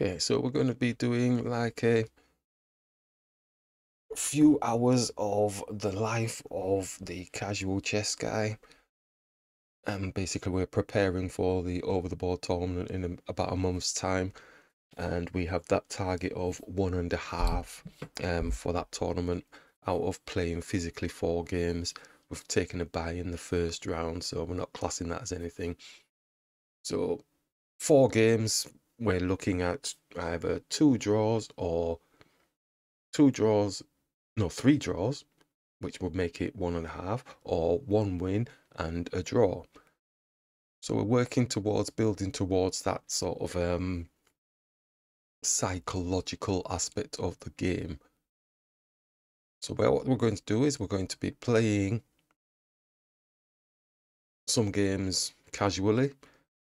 Okay, so we're going to be doing like a few hours of the life of the casual chess guy. And basically, we're preparing for the over the board tournament in about a month's time. And we have that target of one and a half um, for that tournament out of playing physically four games. We've taken a bye in the first round, so we're not classing that as anything. So, four games, we're looking at either two draws or two draws, no, three draws, which would make it one and a half, or one win and a draw. So we're working towards building towards that sort of um, psychological aspect of the game. So what we're going to do is we're going to be playing some games casually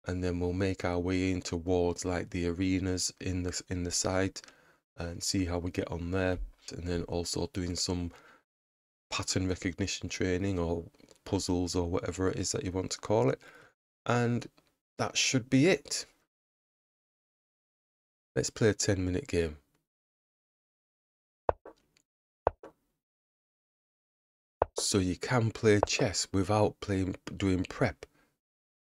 and then we'll make our way in towards like the arenas in the in the site and see how we get on there. And then also doing some pattern recognition training or puzzles or whatever it is that you want to call it. And that should be it. Let's play a 10 minute game. So you can play chess without playing doing prep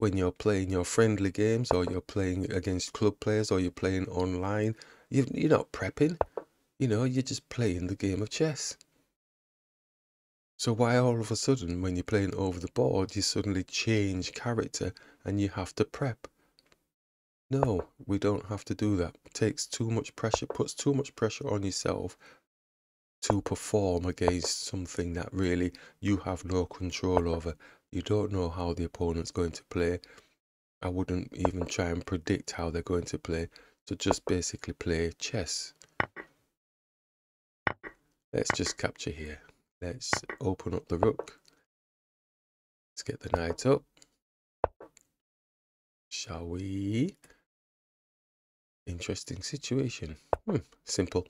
when you're playing your friendly games or you're playing against club players or you're playing online, you, you're not prepping. You know, you're just playing the game of chess. So why all of a sudden, when you're playing over the board, you suddenly change character and you have to prep? No, we don't have to do that. It takes too much pressure, puts too much pressure on yourself to perform against something that really you have no control over. You don't know how the opponent's going to play. I wouldn't even try and predict how they're going to play. So just basically play chess. Let's just capture here. Let's open up the rook. Let's get the knight up. Shall we? Interesting situation. Hmm, simple.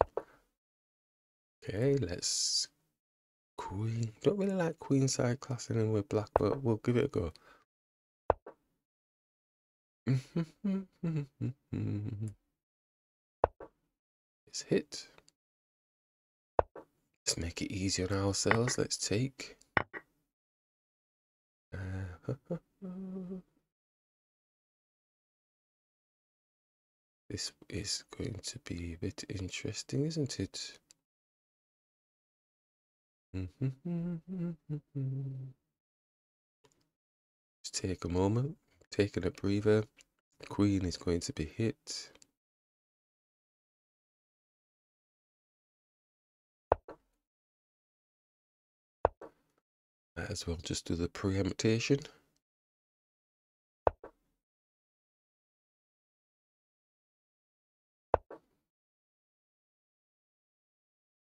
Okay, let's Queen. Don't really like queen side castling in with black, but we'll give it a go. it's hit. Let's make it easier on ourselves. Let's take. This is going to be a bit interesting, isn't it? Just take a moment, taking a breather. Queen is going to be hit. Might as well just do the preemptation.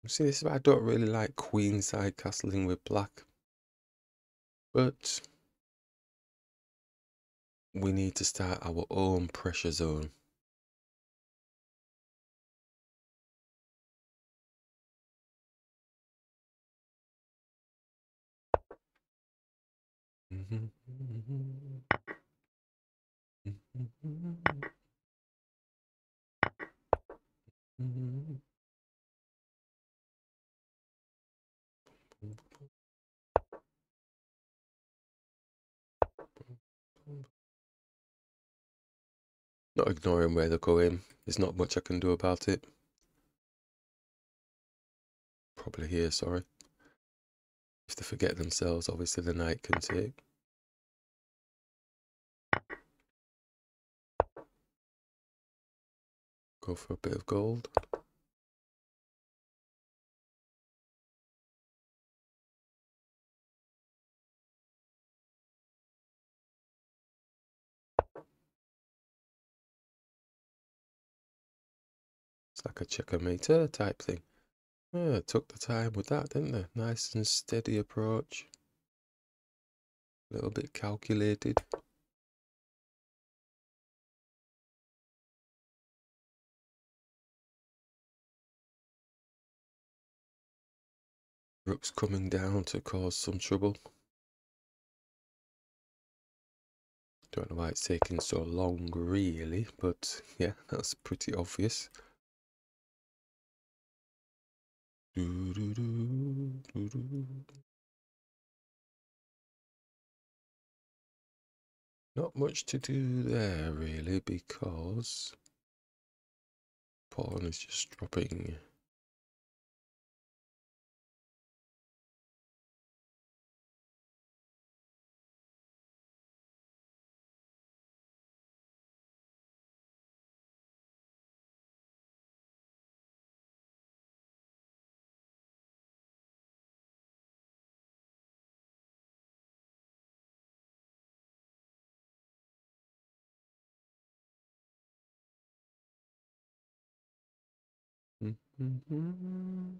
See, this is why I don't really like queenside castling with black. But we need to start our own pressure zone. Not ignoring where they're going. There's not much I can do about it. Probably here, sorry. If they forget themselves, obviously the knight can take. Go for a bit of gold. Like a checkmater type thing. Yeah, took the time with that, didn't they? Nice and steady approach. A little bit calculated. Rook's coming down to cause some trouble. Don't know why it's taking so long, really, but yeah, that's pretty obvious. Doo -doo -doo, Not much to do there, really, because pawn is just dropping Mm-hmm.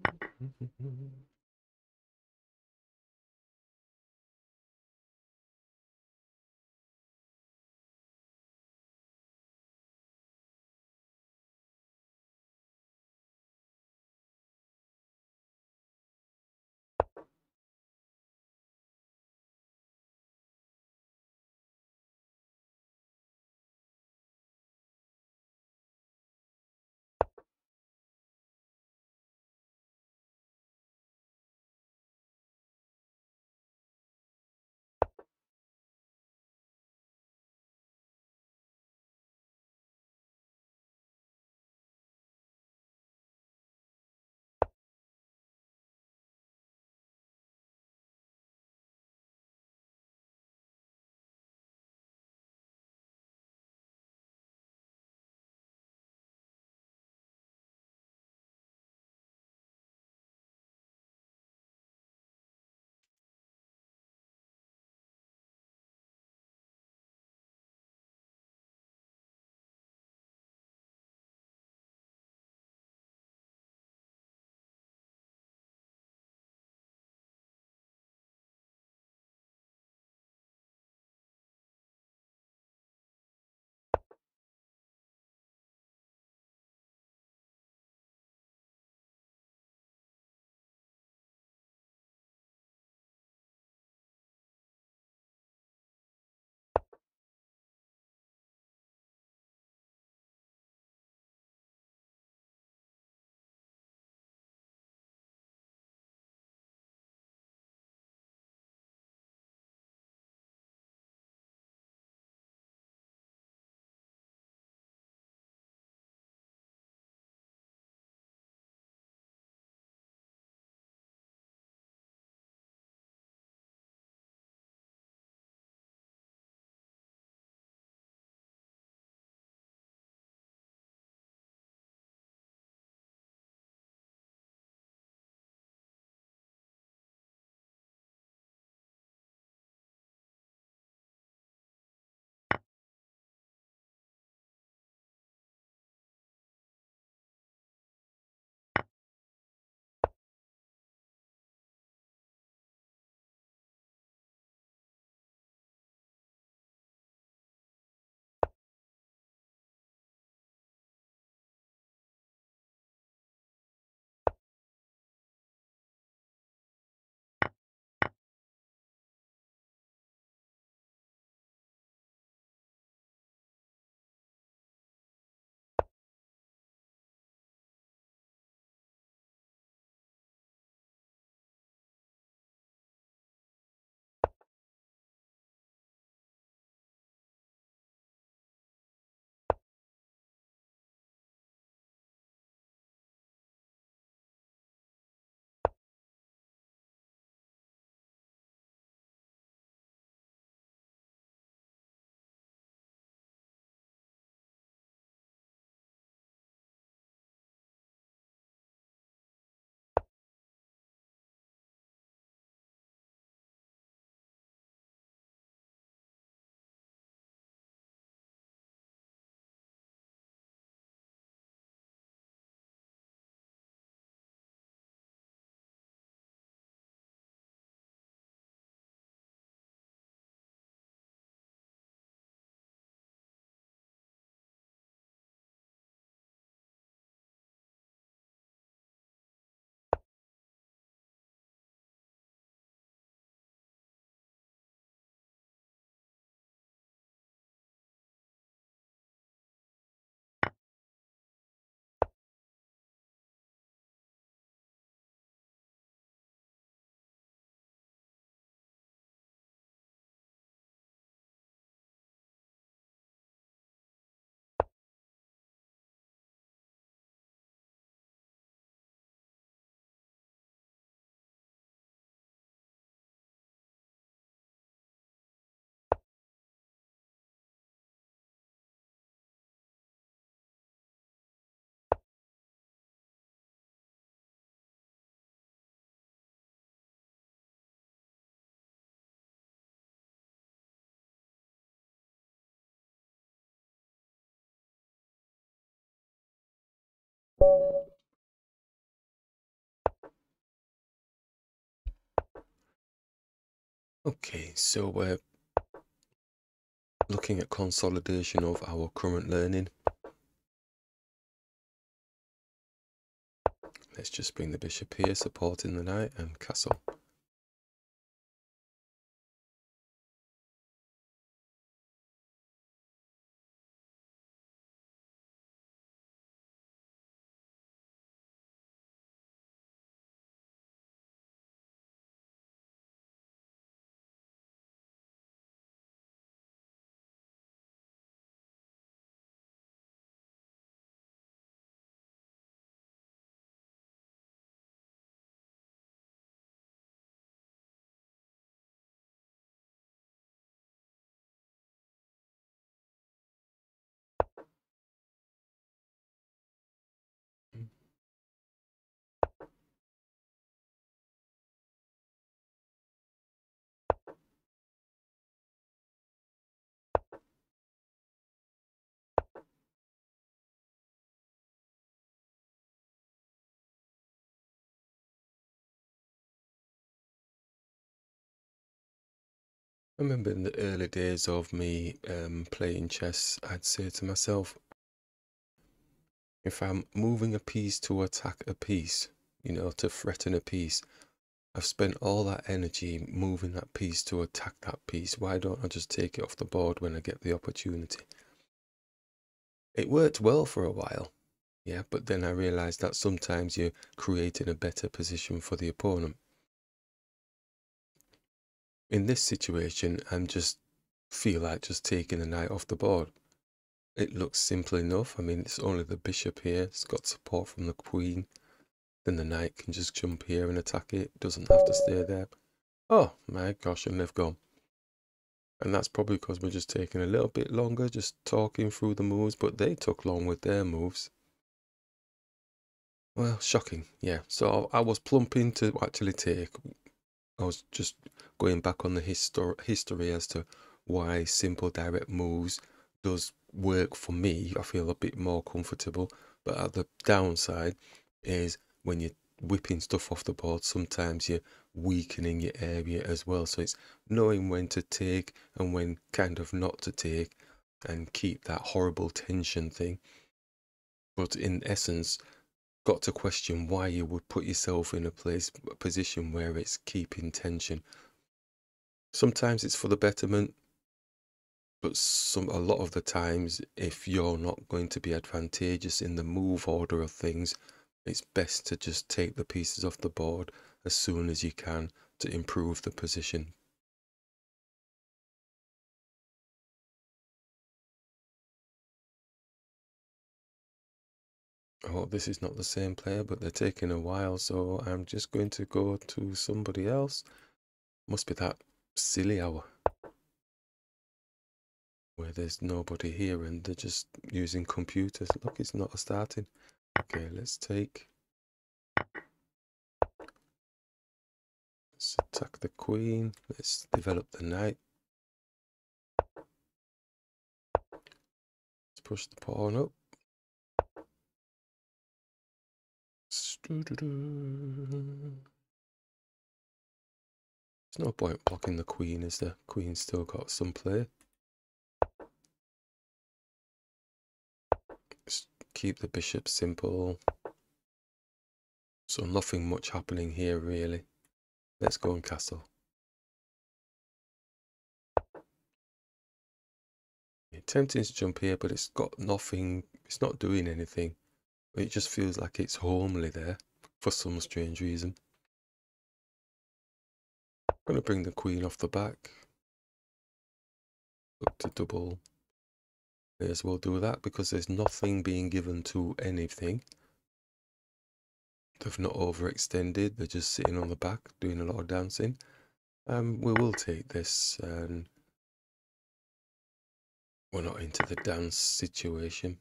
Okay, so we're looking at consolidation of our current learning. Let's just bring the bishop here, supporting the knight and castle. I remember in the early days of me um, playing chess, I'd say to myself, if I'm moving a piece to attack a piece, you know, to threaten a piece, I've spent all that energy moving that piece to attack that piece. Why don't I just take it off the board when I get the opportunity? It worked well for a while, yeah, but then I realized that sometimes you're creating a better position for the opponent in this situation, I'm just feel like just taking the knight off the board. It looks simple enough. I mean, it's only the bishop here. It's got support from the queen. Then the knight can just jump here and attack it. Doesn't have to stay there. Oh my gosh, and they've gone. And that's probably because we're just taking a little bit longer, just talking through the moves, but they took long with their moves. Well, shocking, yeah. So I was plumping to actually take. I was just going back on the histor- history as to why simple direct moves does work for me. I feel a bit more comfortable. But at the downside is when you're whipping stuff off the board, sometimes you're weakening your area as well. So it's knowing when to take and when kind of not to take and keep that horrible tension thing. But in essence, got to question why you would put yourself in a place a position where it's keeping tension. Sometimes it's for the betterment but some a lot of the times if you're not going to be advantageous in the move order of things it's best to just take the pieces off the board as soon as you can to improve the position Oh, this is not the same player, but they're taking a while, so I'm just going to go to somebody else. Must be that silly hour where there's nobody here and they're just using computers. Look, it's not starting. Okay, let's take. Let's attack the queen. Let's develop the knight. Let's push the pawn up. There's no point blocking the queen as the queen's still got some play. Just keep the bishop simple. So nothing much happening here really. Let's go and castle. tempting to jump here, but it's got nothing, it's not doing anything. It just feels like it's homely there for some strange reason. I'm going to bring the queen off the back. Look to double. May as well do that because there's nothing being given to anything. They've not overextended. They're just sitting on the back doing a lot of dancing. Um, we will take this and we're not into the dance situation.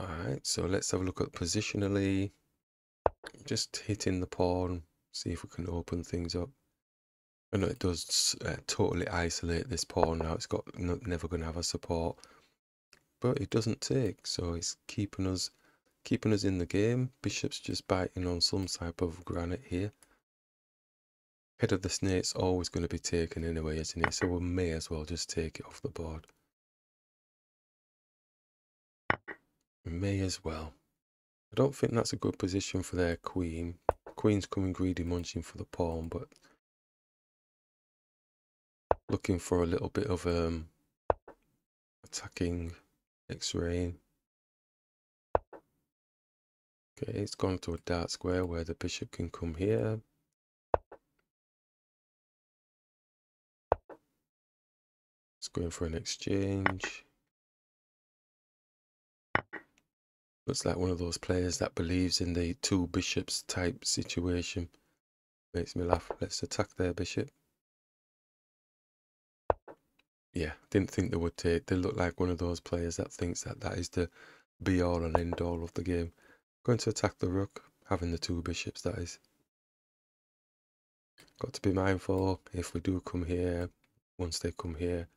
Alright, so let's have a look at positionally. Just hitting the pawn, see if we can open things up. I know it does uh, totally isolate this pawn now. It's got no, never going to have a support, but it doesn't take, so it's keeping us keeping us in the game. Bishop's just biting on some type of granite here. Head of the snake's always going to be taken anyway, isn't it? So we may as well just take it off the board. May as well. I don't think that's a good position for their queen. Queen's coming greedy munching for the pawn, but looking for a little bit of um attacking X-ray. Okay, it's gone to a dark square where the bishop can come here. It's going for an exchange. Looks like one of those players that believes in the two bishops type situation. Makes me laugh. Let's attack their bishop. Yeah, didn't think they would take. They look like one of those players that thinks that that is the be all and end all of the game. Going to attack the rook, having the two bishops, that is. Got to be mindful if we do come here, once they come here,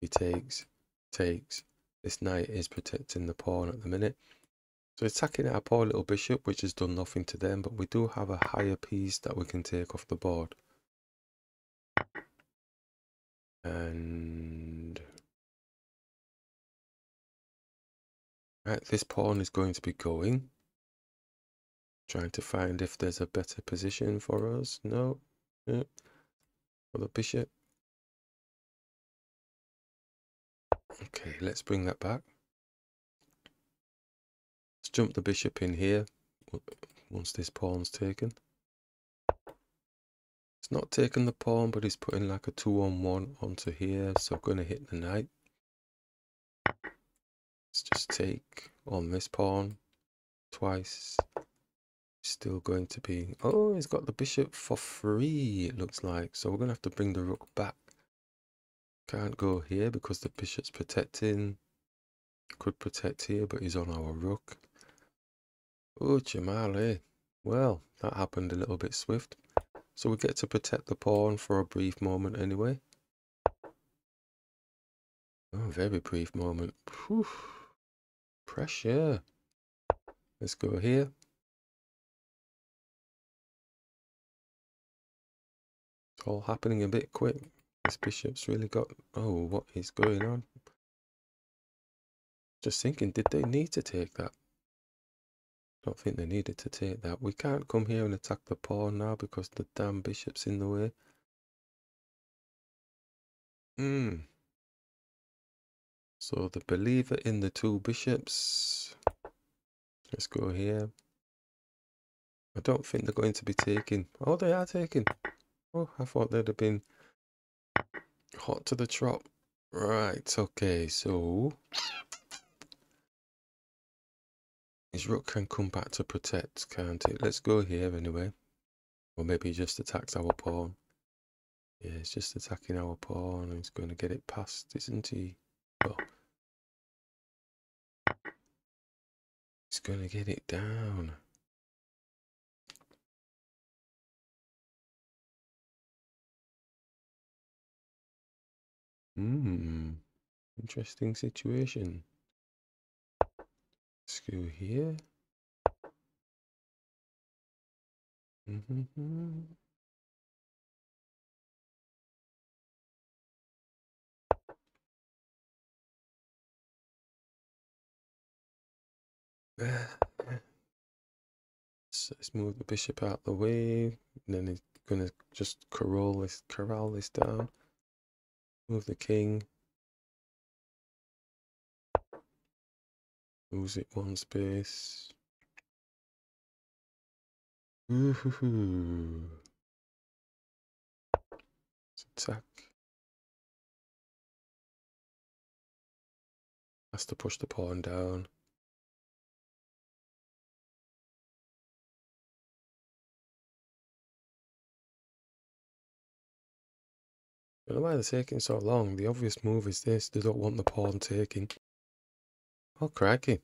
he takes, takes. This knight is protecting the pawn at the minute. So it's attacking our poor little bishop, which has done nothing to them, but we do have a higher piece that we can take off the board. And right, this pawn is going to be going. Trying to find if there's a better position for us. No. no. For the bishop. Okay, let's bring that back. Jump the bishop in here once this pawn's taken. It's not taking the pawn, but he's putting like a two on one onto here, so going to hit the knight. Let's just take on this pawn twice. Still going to be... Oh, he's got the bishop for free, it looks like. So we're going to have to bring the rook back. Can't go here because the bishop's protecting. Could protect here, but he's on our rook. Oh, Jamali. Eh? Well, that happened a little bit swift. So we get to protect the pawn for a brief moment anyway. Oh, very brief moment. Whew. Pressure. Let's go here. It's all happening a bit quick. This bishop's really got... Oh, what is going on? Just thinking, did they need to take that? Don't think they needed to take that. We can't come here and attack the pawn now because the damn bishop's in the way. Hmm. So the believer in the two bishops. Let's go here. I don't think they're going to be taking. Oh, they are taking. Oh, I thought they'd have been hot to the trot. Right, okay, so his rook can come back to protect, can't it? Let's go here anyway. Or maybe he just attacks our pawn. Yeah, he's just attacking our pawn he's going to get it past, isn't he? Oh. He's going to get it down. Hmm. Interesting situation. Let's go here. Mm -hmm. So let's move the bishop out the way. And then he's gonna just corral this corral this down. Move the king. Lose it one space. Ooh. Attack. Has to push the pawn down. I don't know why they're taking so long. The obvious move is this. They don't want the pawn taking. Oh, cracky!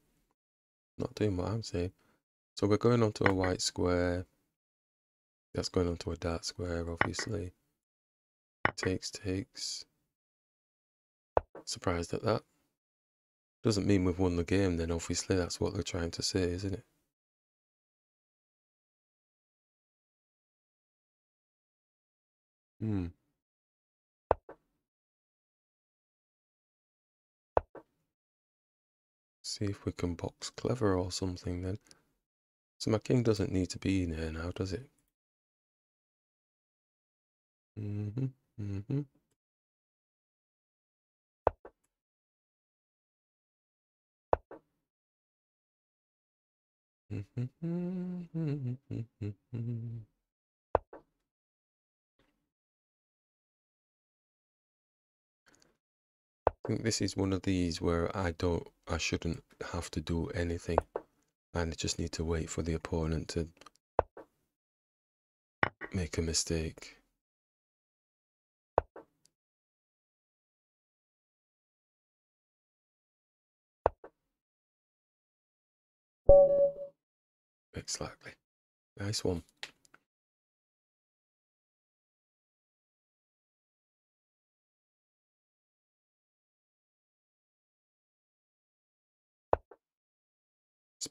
Not doing what I'm saying. So we're going onto a white square. That's going onto a dark square, obviously. Takes, takes. Surprised at that. Doesn't mean we've won the game then, obviously. That's what they're trying to say, isn't it? Hmm. See if we can box clever or something then. So my king doesn't need to be in here now, does it? Mm-hmm. Mm-hmm. I think this is one of these where I don't, I shouldn't have to do anything. And I just need to wait for the opponent to make a mistake. Exactly. Nice one.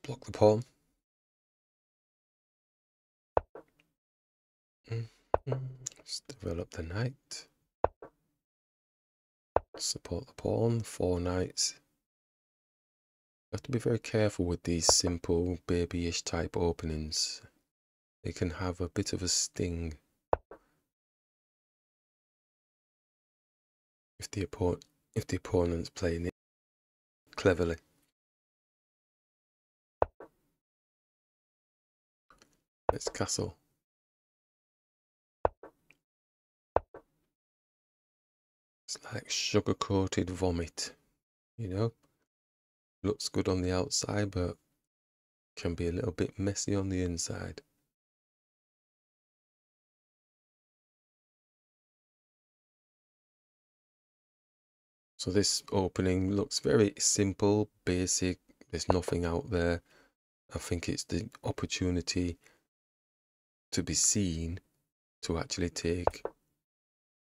Block the pawn. -hmm. Let's develop the knight. Support the pawn, four knights. You have to be very careful with these simple babyish type openings. They can have a bit of a sting. If the opponent if the opponent's playing it cleverly. It's castle. It's like sugar coated vomit, you know? looks good on the outside, but can be a little bit messy on the inside. So this opening looks very simple, basic. There's nothing out there. I think it's the opportunity to be seen to actually take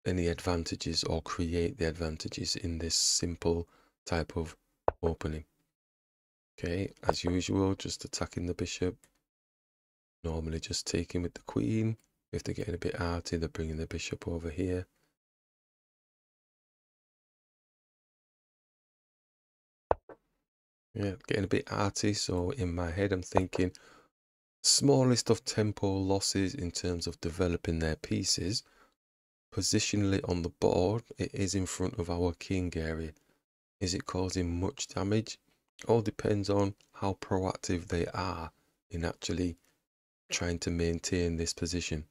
any advantages or create the advantages in this simple type of opening. Okay, as usual, just attacking the bishop. Normally just taking with the queen. If they're getting a bit arty, they're bringing the bishop over here. Yeah, getting a bit arty, so in my head I'm thinking smallest of tempo losses in terms of developing their pieces. Positionally on the board, it is in front of our king area. Is it causing much damage? all depends on how proactive they are in actually trying to maintain this position.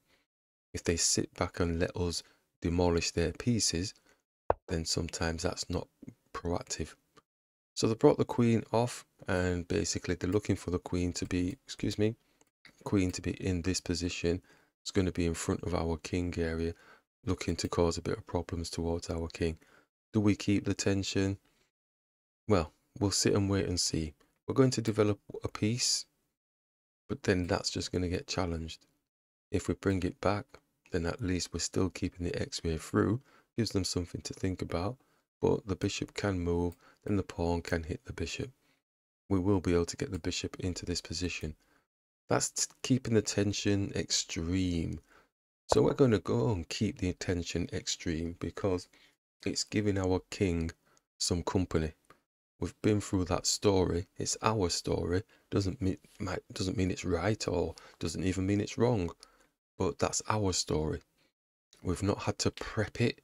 If they sit back and let us demolish their pieces, then sometimes that's not proactive. So they brought the queen off and basically they're looking for the queen to be, excuse me, queen to be in this position. It's going to be in front of our king area, looking to cause a bit of problems towards our king. Do we keep the tension? Well, we'll sit and wait and see. We're going to develop a piece, but then that's just going to get challenged. If we bring it back, then at least we're still keeping the x-ray through, gives them something to think about, but the bishop can move, then the pawn can hit the bishop. We will be able to get the bishop into this position. That's keeping the tension extreme. So we're going to go and keep the tension extreme because it's giving our king some company. We've been through that story. It's our story. Doesn't mean doesn't mean it's right or doesn't even mean it's wrong. But that's our story. We've not had to prep it.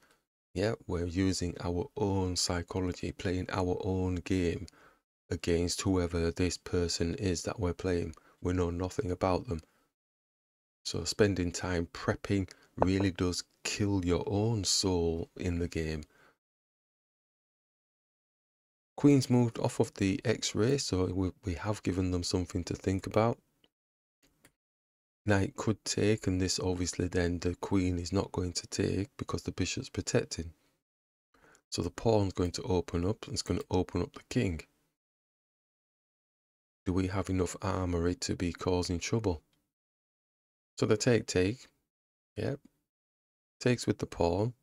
Yeah, we're using our own psychology, playing our own game against whoever this person is that we're playing. We know nothing about them. So spending time prepping really does kill your own soul in the game. Queen's moved off of the x-ray, so we, we have given them something to think about. Knight could take, and this obviously then the queen is not going to take because the bishop's protecting. So the pawn's going to open up, and it's going to open up the king. Do we have enough armory to be causing trouble? So the take, take, yep, takes with the pawn,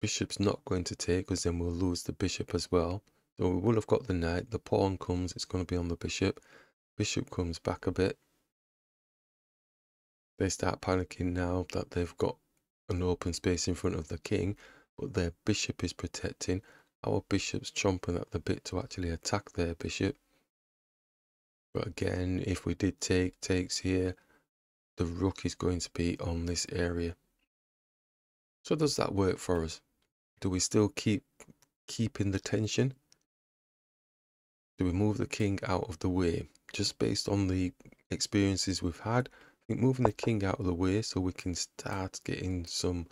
Bishop's not going to take because then we'll lose the bishop as well. So we will have got the knight. The pawn comes. It's going to be on the bishop. Bishop comes back a bit. They start panicking now that they've got an open space in front of the king, but their bishop is protecting. Our bishop's chomping at the bit to actually attack their bishop. But again, if we did take takes here, the rook is going to be on this area. So does that work for us? Do we still keep keeping the tension? Do we move the king out of the way? Just based on the experiences we've had, I think moving the king out of the way so we can start getting some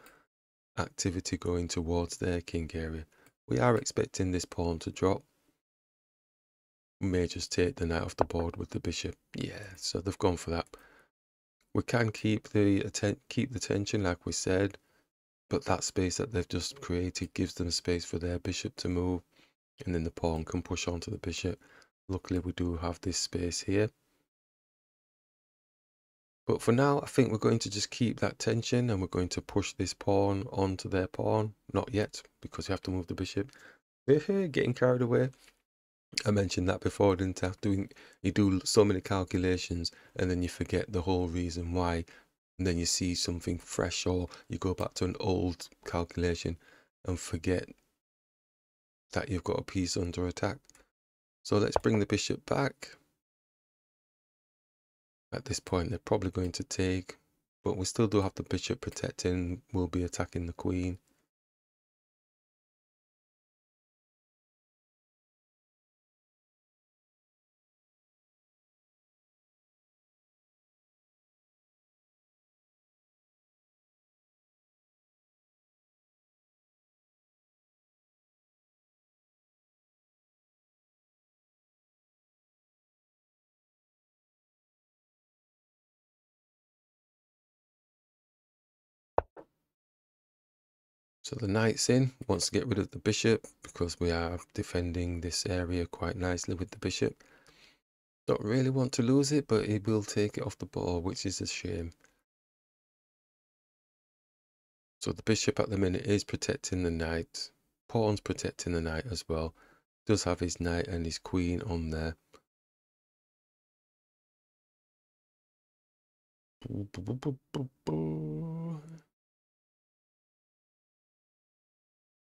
activity going towards their king area. We are expecting this pawn to drop. May just take the knight off the board with the bishop. Yeah, so they've gone for that. We can keep the keep the tension like we said, but that space that they've just created gives them space for their bishop to move, and then the pawn can push onto the bishop. Luckily, we do have this space here. But for now, I think we're going to just keep that tension and we're going to push this pawn onto their pawn. Not yet, because you have to move the bishop. Getting carried away. I mentioned that before, didn't I? Doing, you do so many calculations and then you forget the whole reason why. And then you see something fresh or you go back to an old calculation and forget that you've got a piece under attack. So let's bring the bishop back at this point they're probably going to take but we still do have the bishop protecting we'll be attacking the queen So the knight's in, wants to get rid of the bishop because we are defending this area quite nicely with the bishop. Don't really want to lose it, but he will take it off the board, which is a shame. So the bishop at the minute is protecting the knight. Pawn's protecting the knight as well. Does have his knight and his queen on there.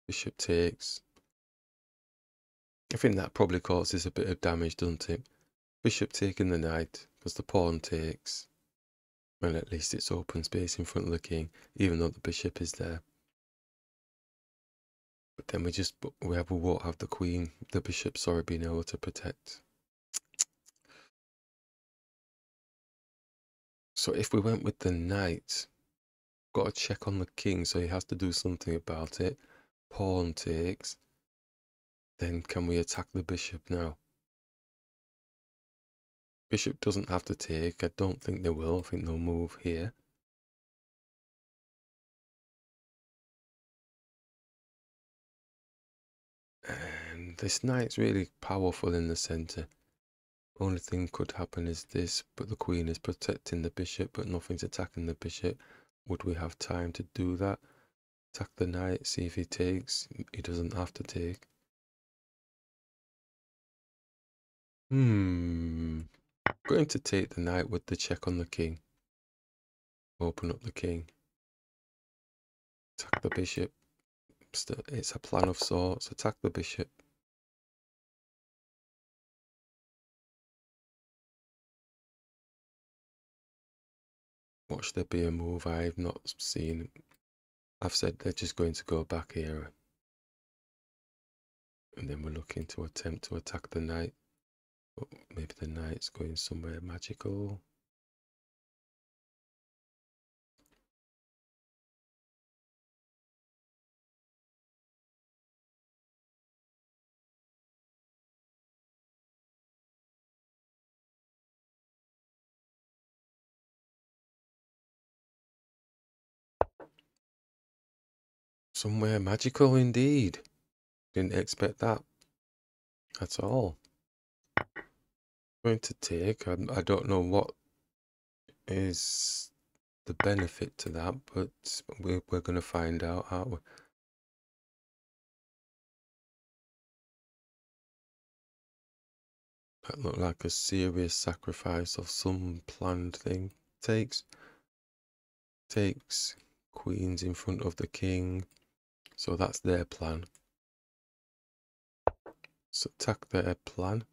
Bishop takes. I think that probably causes a bit of damage, doesn't it? Bishop taking the knight, because the pawn takes. Well, at least it's open space in front of the king, even though the bishop is there. But then we just, we, have, we won't have the queen, the bishop, sorry, being able to protect. So if we went with the knight, got to check on the king, so he has to do something about it pawn takes, then can we attack the bishop now? Bishop doesn't have to take. I don't think they will. I think they'll move here. And this knight's really powerful in the centre. Only thing could happen is this, but the queen is protecting the bishop, but nothing's attacking the bishop. Would we have time to do that? Attack the knight, see if he takes. He doesn't have to take. Hmm. Going to take the knight with the check on the king. Open up the king. Attack the bishop. It's a plan of sorts. Attack the bishop. Watch there be a move I've not seen I've said they're just going to go back here. And then we're looking to attempt to attack the knight. But maybe the knight's going somewhere magical. Somewhere magical indeed. Didn't expect that at all. Going to take, I, I don't know what is the benefit to that, but we're, we're going to find out, aren't we? That looked like a serious sacrifice of some planned thing. Takes, takes, queens in front of the king. So that's their plan. So attack their plan.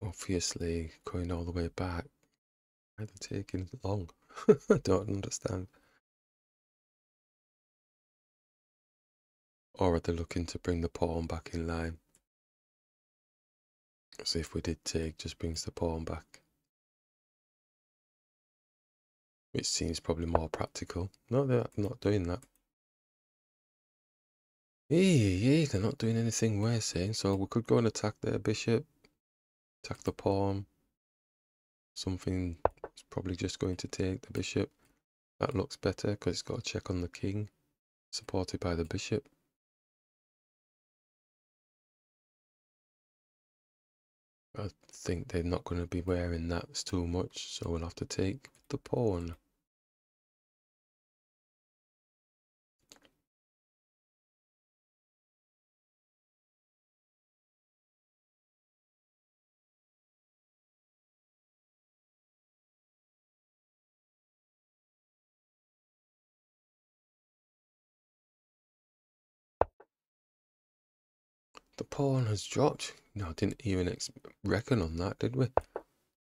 Obviously, going all the way back. Why are taking long? I don't understand. Or are they looking to bring the pawn back in line? So if we did take, just brings the pawn back. Which seems probably more practical. No, they're not doing that. Hey, they're not doing anything we're saying. Eh? So we could go and attack their bishop. Attack the pawn. Something is probably just going to take the bishop. That looks better because it's got a check on the king. Supported by the bishop. I think they're not going to be wearing that it's too much, so we'll have to take the pawn. The pawn has dropped. No, I didn't even reckon on that, did we?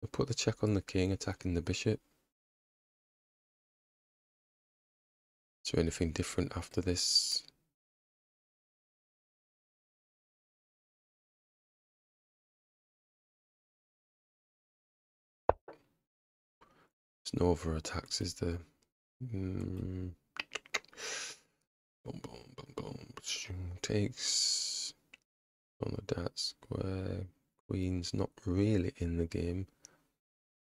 We put the check on the king, attacking the bishop. Is there anything different after this? There's no other attacks, is there? Mm. Boom, boom, boom, boom. Takes on the dat square. Queen's not really in the game.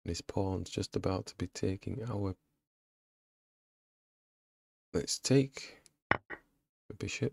And his pawn's just about to be taking our... Let's take the bishop.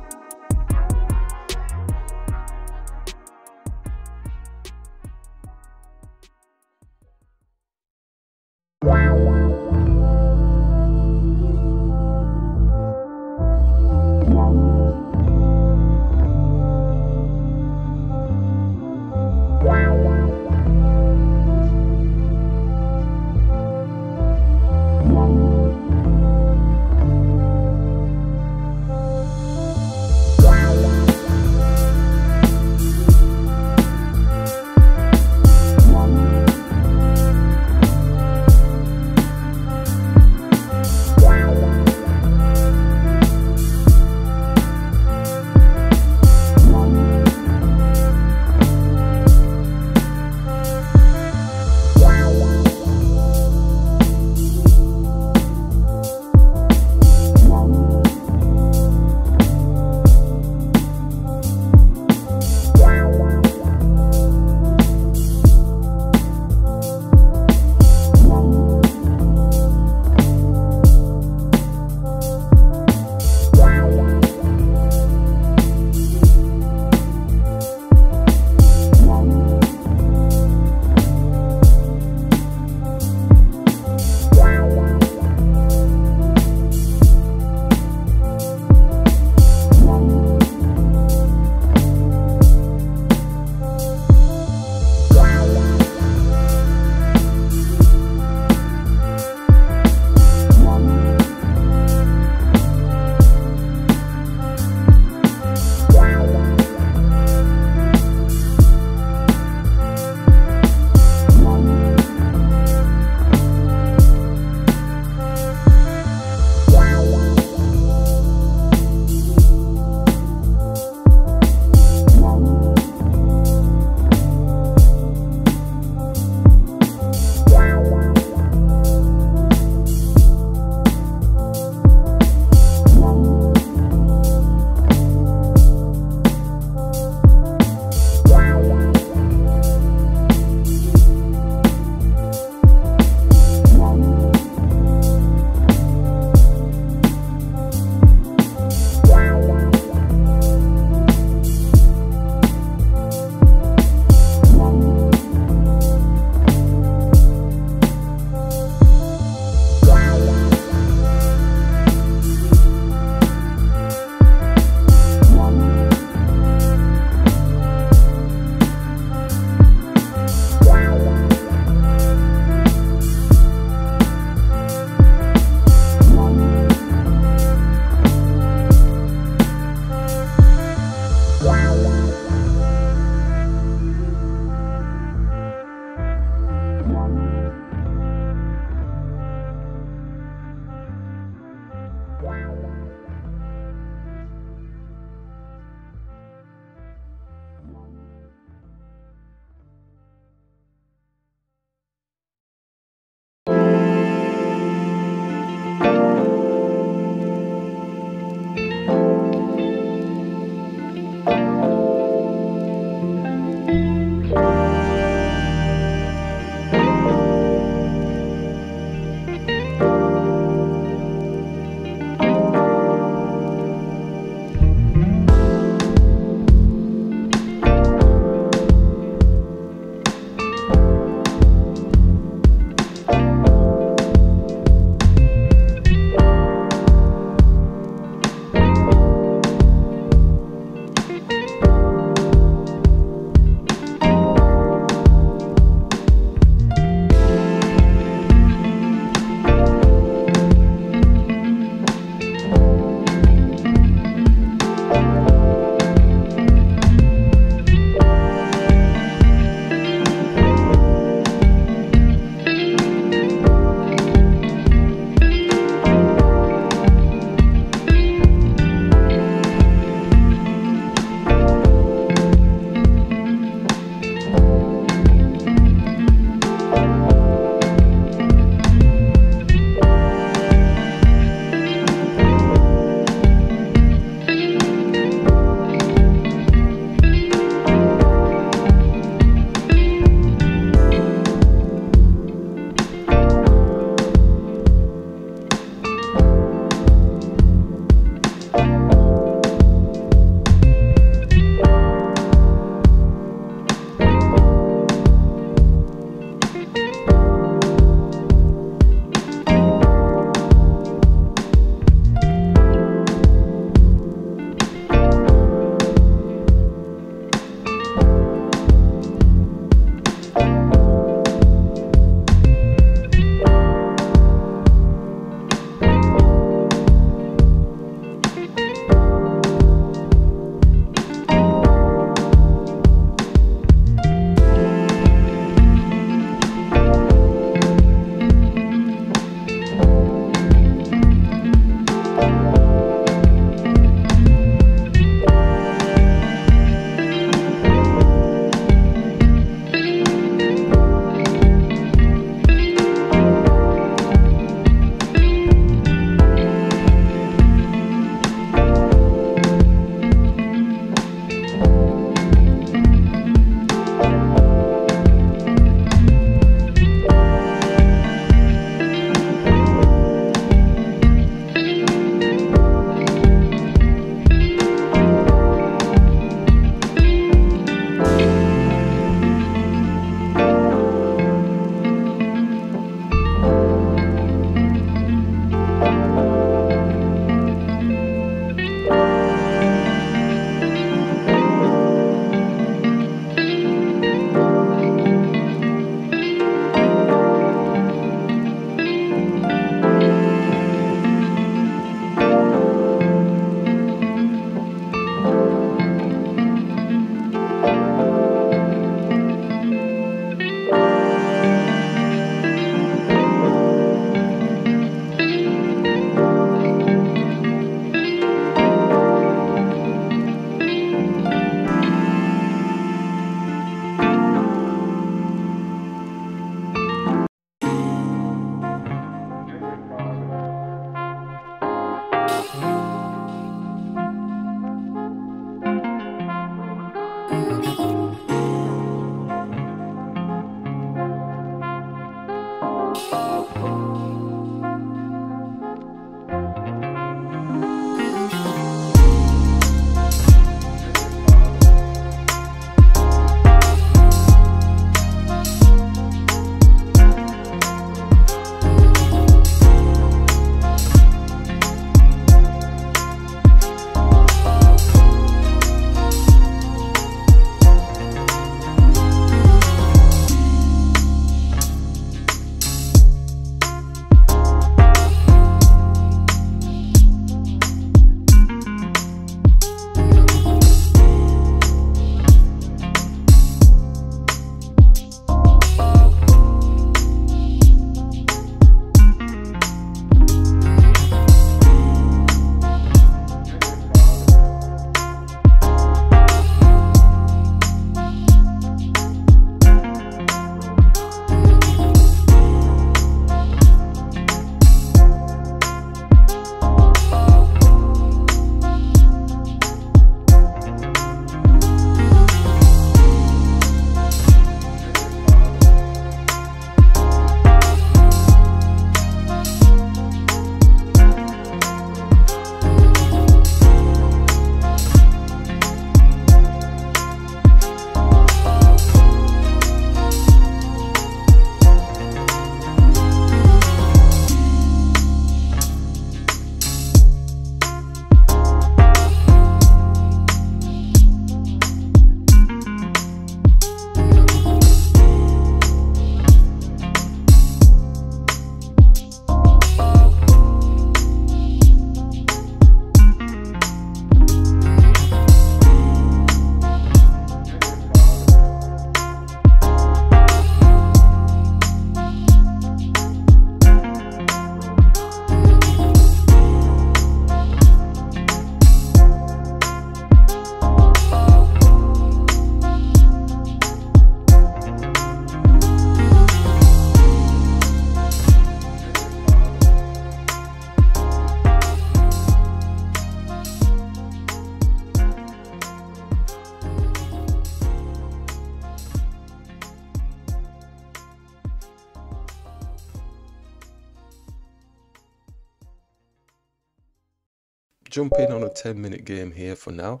Jump in on a 10 minute game here for now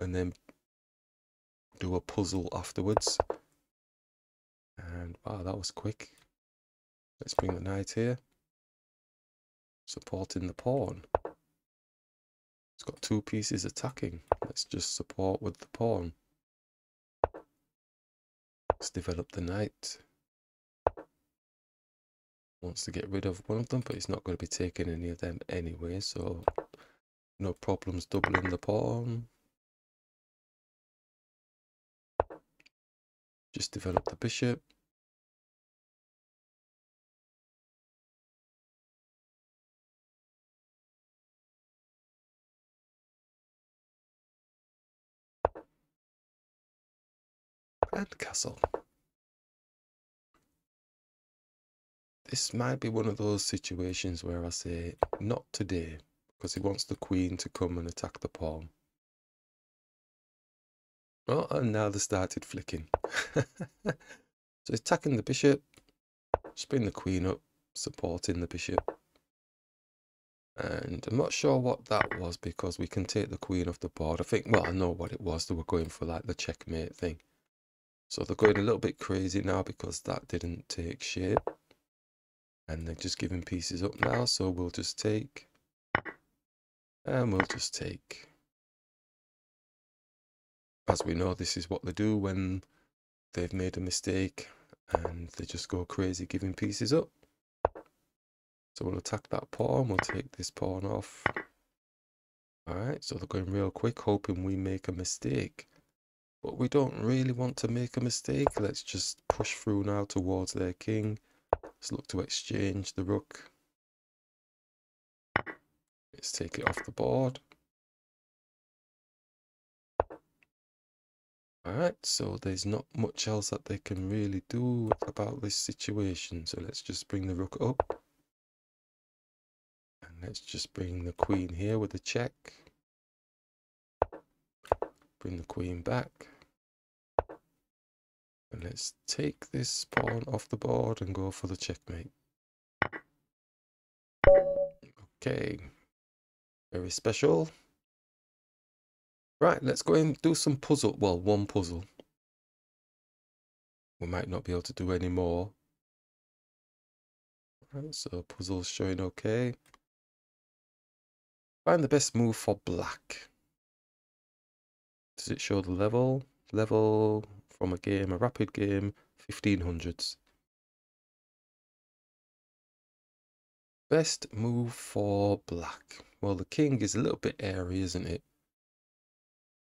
and then do a puzzle afterwards. And wow, that was quick. Let's bring the knight here. Supporting the pawn. It's got two pieces attacking. Let's just support with the pawn. Let's develop the knight. Wants to get rid of one of them, but he's not going to be taking any of them anyway, so no problems doubling the pawn. Just develop the bishop. And castle. This might be one of those situations where I say, not today, because he wants the queen to come and attack the pawn. Oh, and now they started flicking. so attacking the bishop, bring the queen up, supporting the bishop. And I'm not sure what that was because we can take the queen off the board. I think, well, I know what it was. They were going for like the checkmate thing. So they're going a little bit crazy now because that didn't take shape. And they're just giving pieces up now. So we'll just take. And we'll just take. As we know, this is what they do when they've made a mistake. And they just go crazy giving pieces up. So we'll attack that pawn. We'll take this pawn off. Alright, so they're going real quick, hoping we make a mistake. But we don't really want to make a mistake. Let's just push through now towards their king. Let's look to exchange the rook. Let's take it off the board. Alright, so there's not much else that they can really do about this situation. So let's just bring the rook up. And let's just bring the queen here with a check. Bring the queen back. And let's take this pawn off the board and go for the checkmate. Okay. Very special. Right, let's go and do some puzzle. Well, one puzzle. We might not be able to do any more. Right, so puzzle's showing okay. Find the best move for black. Does it show the level? Level from a game, a rapid game, 1500s. Best move for black. Well, the king is a little bit airy, isn't it?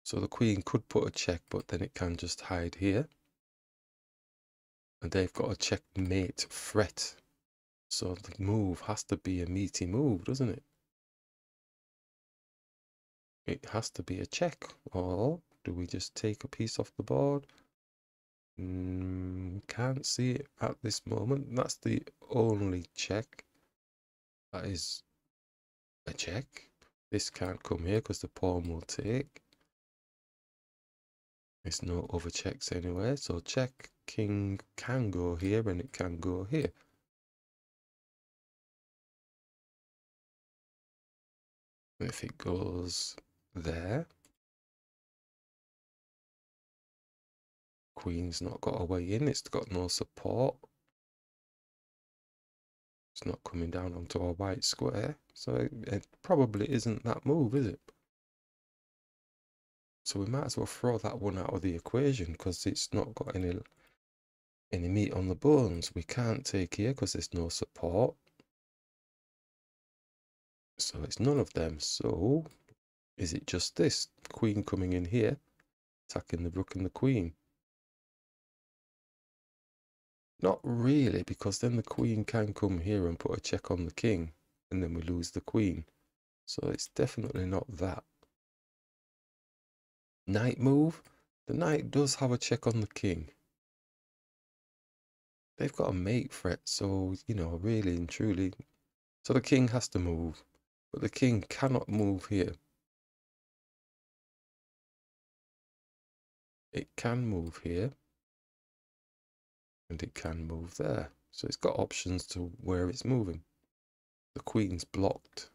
So the queen could put a check, but then it can just hide here. And they've got a checkmate threat. So the move has to be a meaty move, doesn't it? It has to be a check. Or do we just take a piece off the board? Mm, can't see it at this moment. That's the only check. That is a check. This can't come here because the pawn will take. There's no other checks anywhere. So check king can go here and it can go here. If it goes there, Queen's not got a way in, it's got no support. It's not coming down onto our white square, so it, it probably isn't that move, is it? So we might as well throw that one out of the equation because it's not got any any meat on the bones. We can't take here because there's no support. So it's none of them. So is it just this queen coming in here, attacking the rook and the queen? Not really, because then the queen can come here and put a check on the king, and then we lose the queen. So it's definitely not that. Knight move. The knight does have a check on the king. They've got a mate threat, so, you know, really and truly. So the king has to move, but the king cannot move here. It can move here and it can move there. So it's got options to where it's moving. The queen's blocked.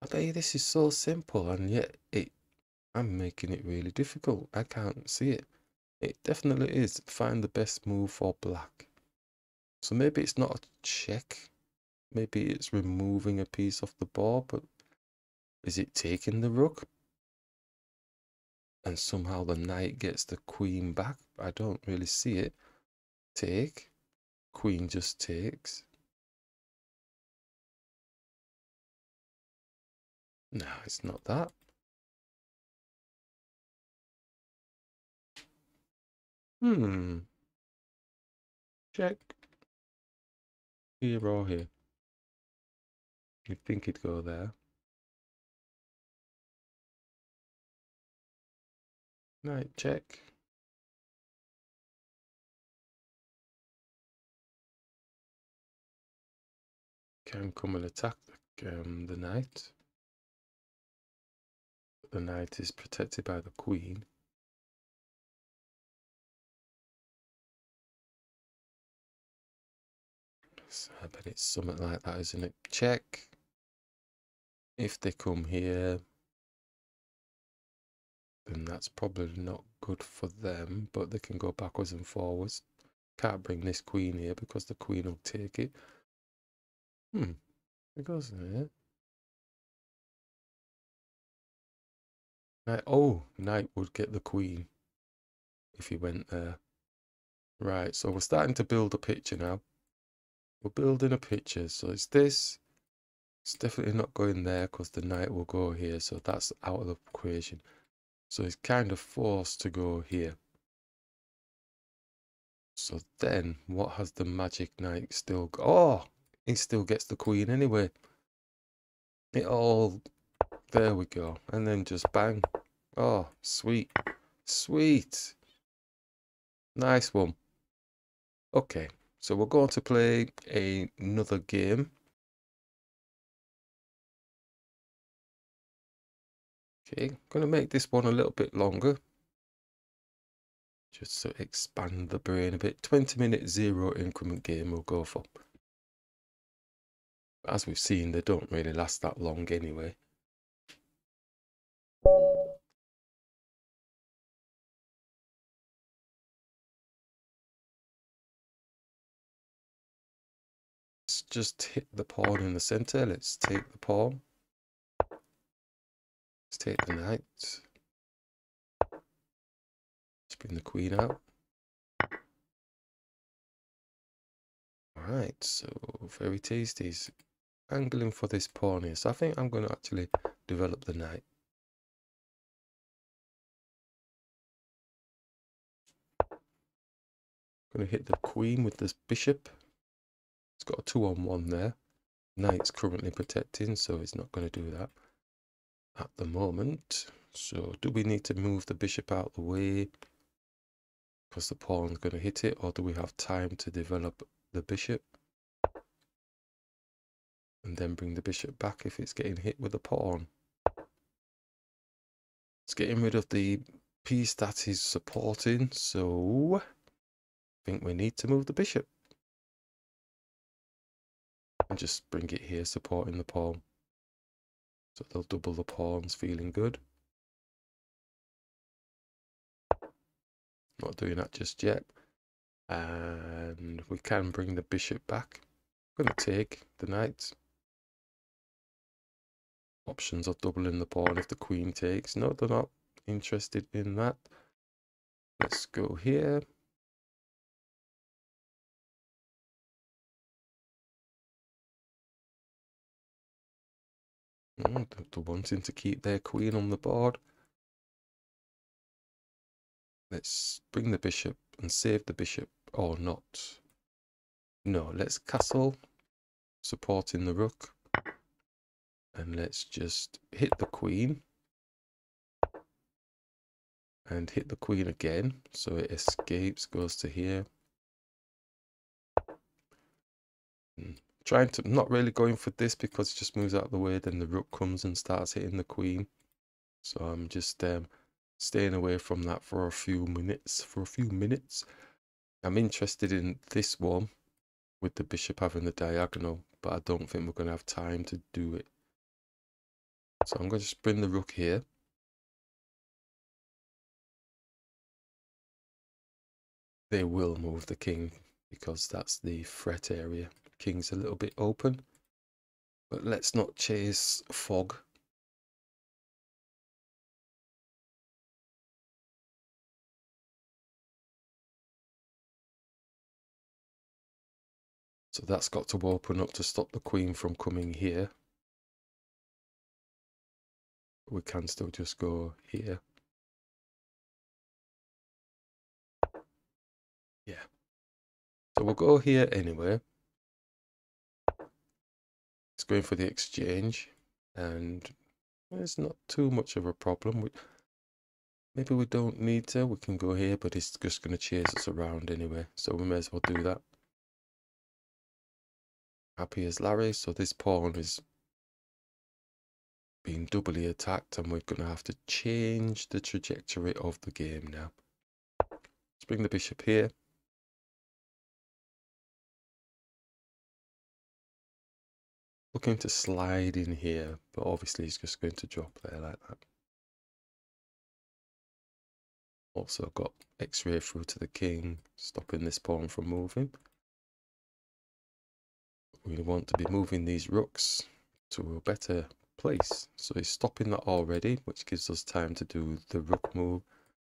I tell you, this is so simple, and yet it, I'm making it really difficult. I can't see it. It definitely is. Find the best move for black. So maybe it's not a check. Maybe it's removing a piece off the board, but is it taking the rook? And somehow the knight gets the queen back. I don't really see it. Take. Queen just takes. No, it's not that. Hmm. Check. Here or here. You'd think it'd go there. Knight check. Can come and attack um, the knight. The knight is protected by the queen. So I bet it's something like that, isn't it? Check. If they come here, then that's probably not good for them, but they can go backwards and forwards. Can't bring this queen here because the queen will take it. Hmm, it goes there. Knight, oh, knight would get the queen if he went there. Right, so we're starting to build a picture now. We're building a picture, so it's this. It's definitely not going there because the knight will go here, so that's out of the equation. So he's kind of forced to go here. So then, what has the magic knight still got? Oh, he still gets the queen anyway. It all, there we go. And then just bang. Oh, sweet, sweet. Nice one. Okay, so we're going to play another game. Okay, I'm going to make this one a little bit longer. Just to expand the brain a bit. 20 minute zero increment game we'll go for. As we've seen, they don't really last that long anyway. Let's just hit the pawn in the center. Let's take the pawn. Take the knight. Let's bring the queen out. Alright, so very tasty. Angling for this pawn here. So I think I'm going to actually develop the knight. I'm Going to hit the queen with this bishop. It's got a two on one there. Knight's currently protecting, so it's not going to do that at the moment. So do we need to move the bishop out the way because the pawn's going to hit it or do we have time to develop the bishop and then bring the bishop back if it's getting hit with the pawn? It's getting rid of the piece that is supporting so I think we need to move the bishop and just bring it here supporting the pawn. So they'll double the pawns, feeling good. Not doing that just yet. And we can bring the bishop back. I'm going to take the knight. Options of doubling the pawn if the queen takes. No, they're not interested in that. Let's go here. Mm, they're wanting to keep their queen on the board. Let's bring the bishop and save the bishop or not. No, let's castle, supporting the rook. And let's just hit the queen. And hit the queen again. So it escapes, goes to here. Trying to not really going for this because it just moves out of the way then the rook comes and starts hitting the queen so i'm just um, staying away from that for a few minutes for a few minutes i'm interested in this one with the bishop having the diagonal but i don't think we're going to have time to do it So I'm going to just bring the rook here. They will move the king because that's the threat area. King's a little bit open. But let's not chase fog. So that's got to open up to stop the queen from coming here. We can still just go here. Yeah. So we'll go here anyway. Going for the exchange and it's not too much of a problem. We, maybe we don't need to. We can go here, but it's just going to chase us around anyway. So we may as well do that happy as Larry. So this pawn is being doubly attacked and we're going to have to change the trajectory of the game now. Let's bring the bishop here. Looking to slide in here, but obviously he's just going to drop there like that. Also got x-ray through to the king, stopping this pawn from moving we want to be moving these rooks to a better place. So he's stopping that already, which gives us time to do the rook move,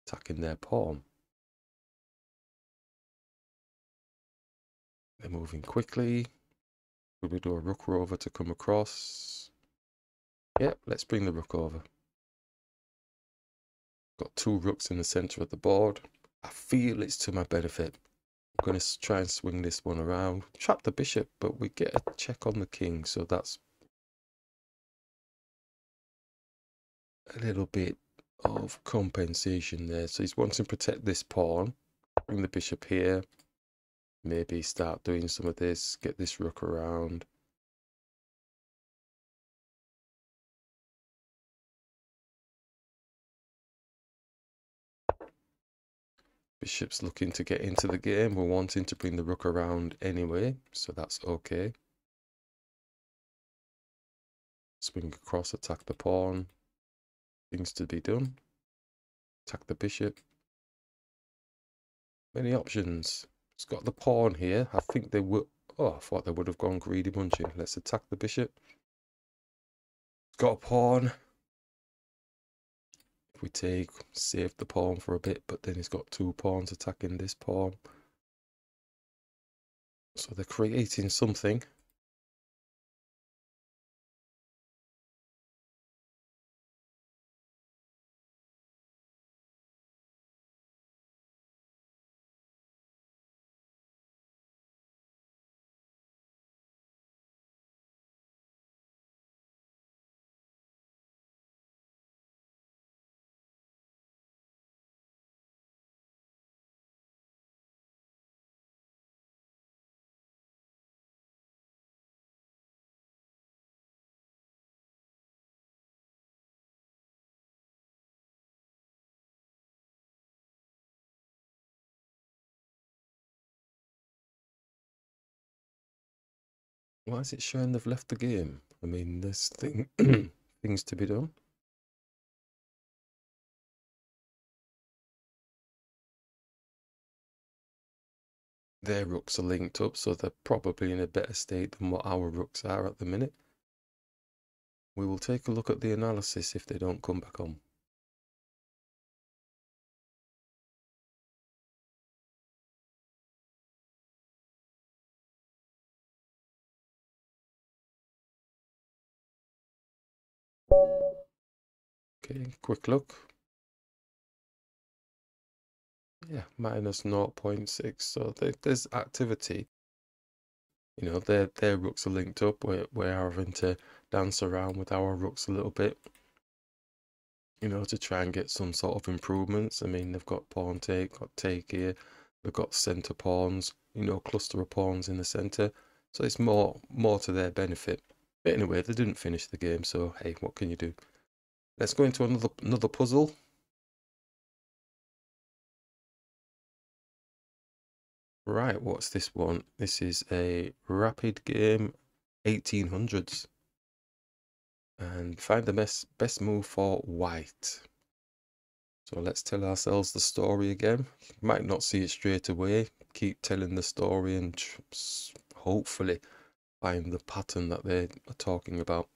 attacking their pawn. They're moving quickly. Will we do a rook rover to come across? Yep, let's bring the rook over. Got two rooks in the center of the board. I feel it's to my benefit. I'm going to try and swing this one around. Trap the bishop, but we get a check on the king, so that's a little bit of compensation there. So he's wanting to protect this pawn. Bring the bishop here. Maybe start doing some of this, get this rook around. Bishop's looking to get into the game. We're wanting to bring the rook around anyway, so that's okay. Swing across, attack the pawn. Things to be done. Attack the bishop. Many options. It's got the pawn here. I think they would... Oh, I thought they would have gone greedy bunching. Let's attack the bishop. It's got a pawn If we take, save the pawn for a bit, but then he's got two pawns attacking this pawn. So they're creating something. Why is it showing they've left the game? I mean, there's thing things to be done. Their rooks are linked up, so they're probably in a better state than what our rooks are at the minute. We will take a look at the analysis if they don't come back on. Okay, quick look. Yeah, minus 0.6. So there, there's activity. You know, their their rooks are linked up. We're, we're having to dance around with our rooks a little bit. You know, to try and get some sort of improvements. I mean, they've got pawn take, got take here. They've got centre pawns, you know, cluster of pawns in the centre. So it's more more to their benefit. But anyway, they didn't finish the game, so hey, what can you do? Let's go into another another puzzle. Right, what's this one? This is a rapid game 1800s. and find the best, best move for white. So let's tell ourselves the story again. You might not see it straight away. Keep telling the story and hopefully find the pattern that they are talking about.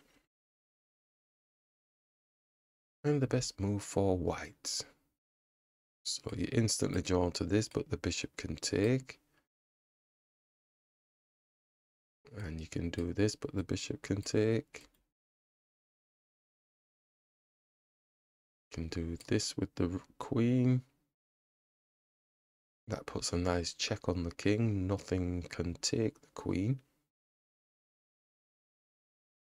And the best move for white. So you're instantly drawn to this, but the bishop can take. And you can do this, but the bishop can take. can do this with the queen. That puts a nice check on the king. Nothing can take the queen.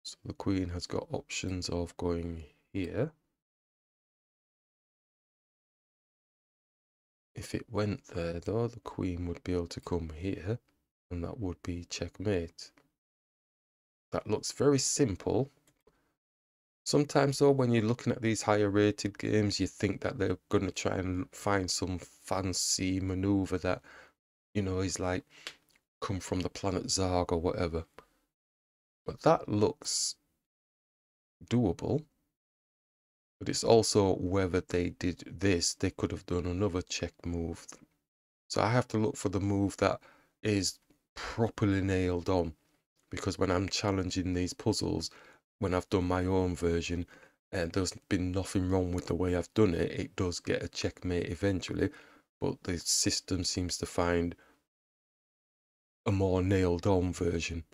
So the queen has got options of going here. If it went there though, the queen would be able to come here and that would be checkmate. That looks very simple, Sometimes though, when you're looking at these higher rated games, you think that they're going to try and find some fancy maneuver that, you know, is like come from the planet Zarg or whatever. But that looks doable. But it's also whether they did this, they could have done another check move. So I have to look for the move that is properly nailed on. Because when I'm challenging these puzzles, when I've done my own version and there's been nothing wrong with the way I've done it, it does get a checkmate eventually, but the system seems to find a more nailed on version.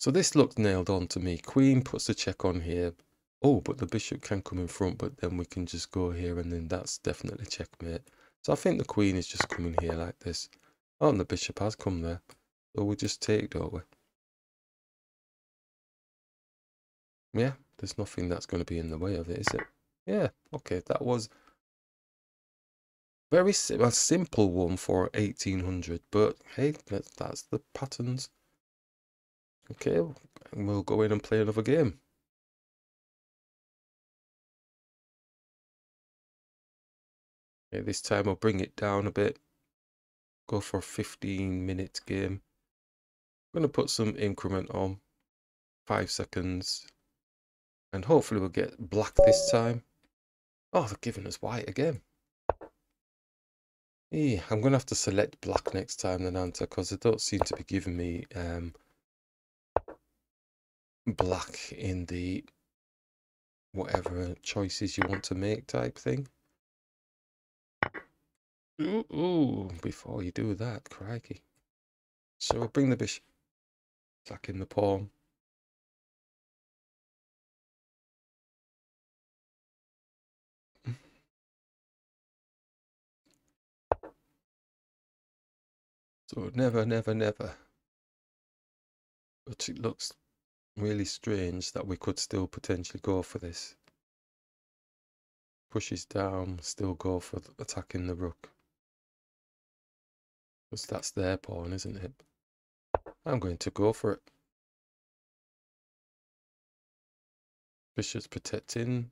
So this looks nailed on to me. Queen puts a check on here. Oh, but the bishop can come in front, but then we can just go here and then that's definitely checkmate. So I think the queen is just coming here like this. Oh, and the bishop has come there. So we just take, don't we? Yeah, there's nothing that's going to be in the way of it, is it? Yeah, okay, that was very sim a simple one for 1800, but hey, that's, that's the patterns. Okay, we'll go in and play another game. Okay, this time I'll bring it down a bit. Go for a 15 minute game. I'm going to put some increment on. Five seconds. And hopefully we'll get black this time. Oh, they're giving us white again. Yeah, I'm going to have to select black next time then, answer because they don't seem to be giving me um, black in the whatever choices you want to make type thing. Ooh, ooh, before you do that, crikey. So bring the bishop back in the pawn. So never, never, never. But it looks really strange that we could still potentially go for this. Pushes down, still go for attacking the rook. Because that's their pawn, isn't it? I'm going to go for it. Bishop's protecting,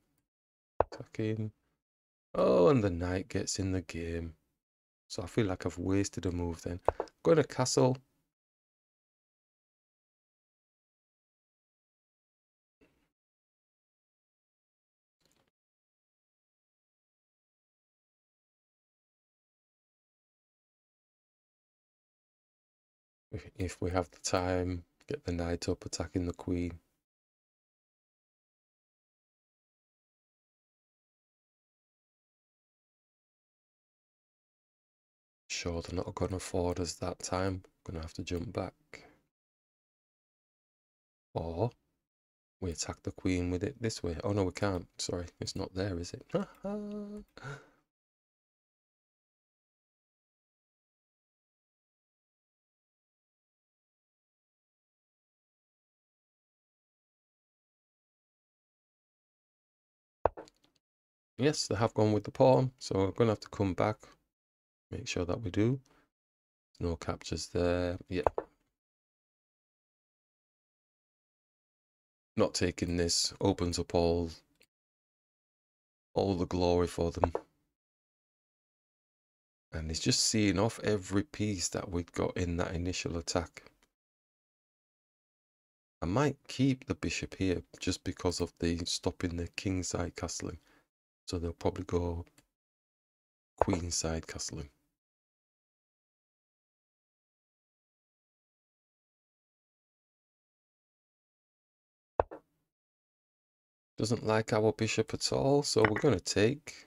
attacking. Oh, and the knight gets in the game. So I feel like I've wasted a move then. Going to castle. If we have the time, get the knight up attacking the queen. sure they're not going to afford us that time. Going to have to jump back. Or we attack the queen with it this way. Oh no, we can't. Sorry, it's not there, is it? Ah, ah. Yes, they have gone with the pawn, so we're going to have to come back Make sure that we do. No captures there. Yeah. Not taking this opens up all all the glory for them. And it's just seeing off every piece that we've got in that initial attack. I might keep the bishop here just because of the stopping the king side castling. So they'll probably go queen side castling. Doesn't like our bishop at all, so we're going to take.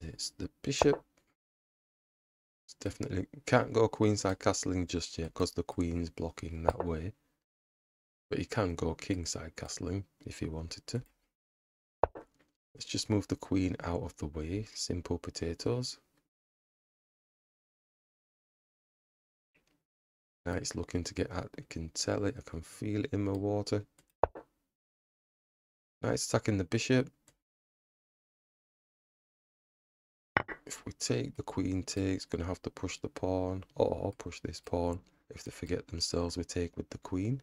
It's the bishop. Definitely can't go queenside castling just yet because the queen's blocking that way. But you can go kingside castling if you wanted to. Let's just move the queen out of the way. Simple potatoes. Now it's looking to get out. I can tell it. I can feel it in my water. Now it's attacking the bishop. If we take, the queen takes, going to have to push the pawn, or push this pawn. If they forget themselves, we take with the queen.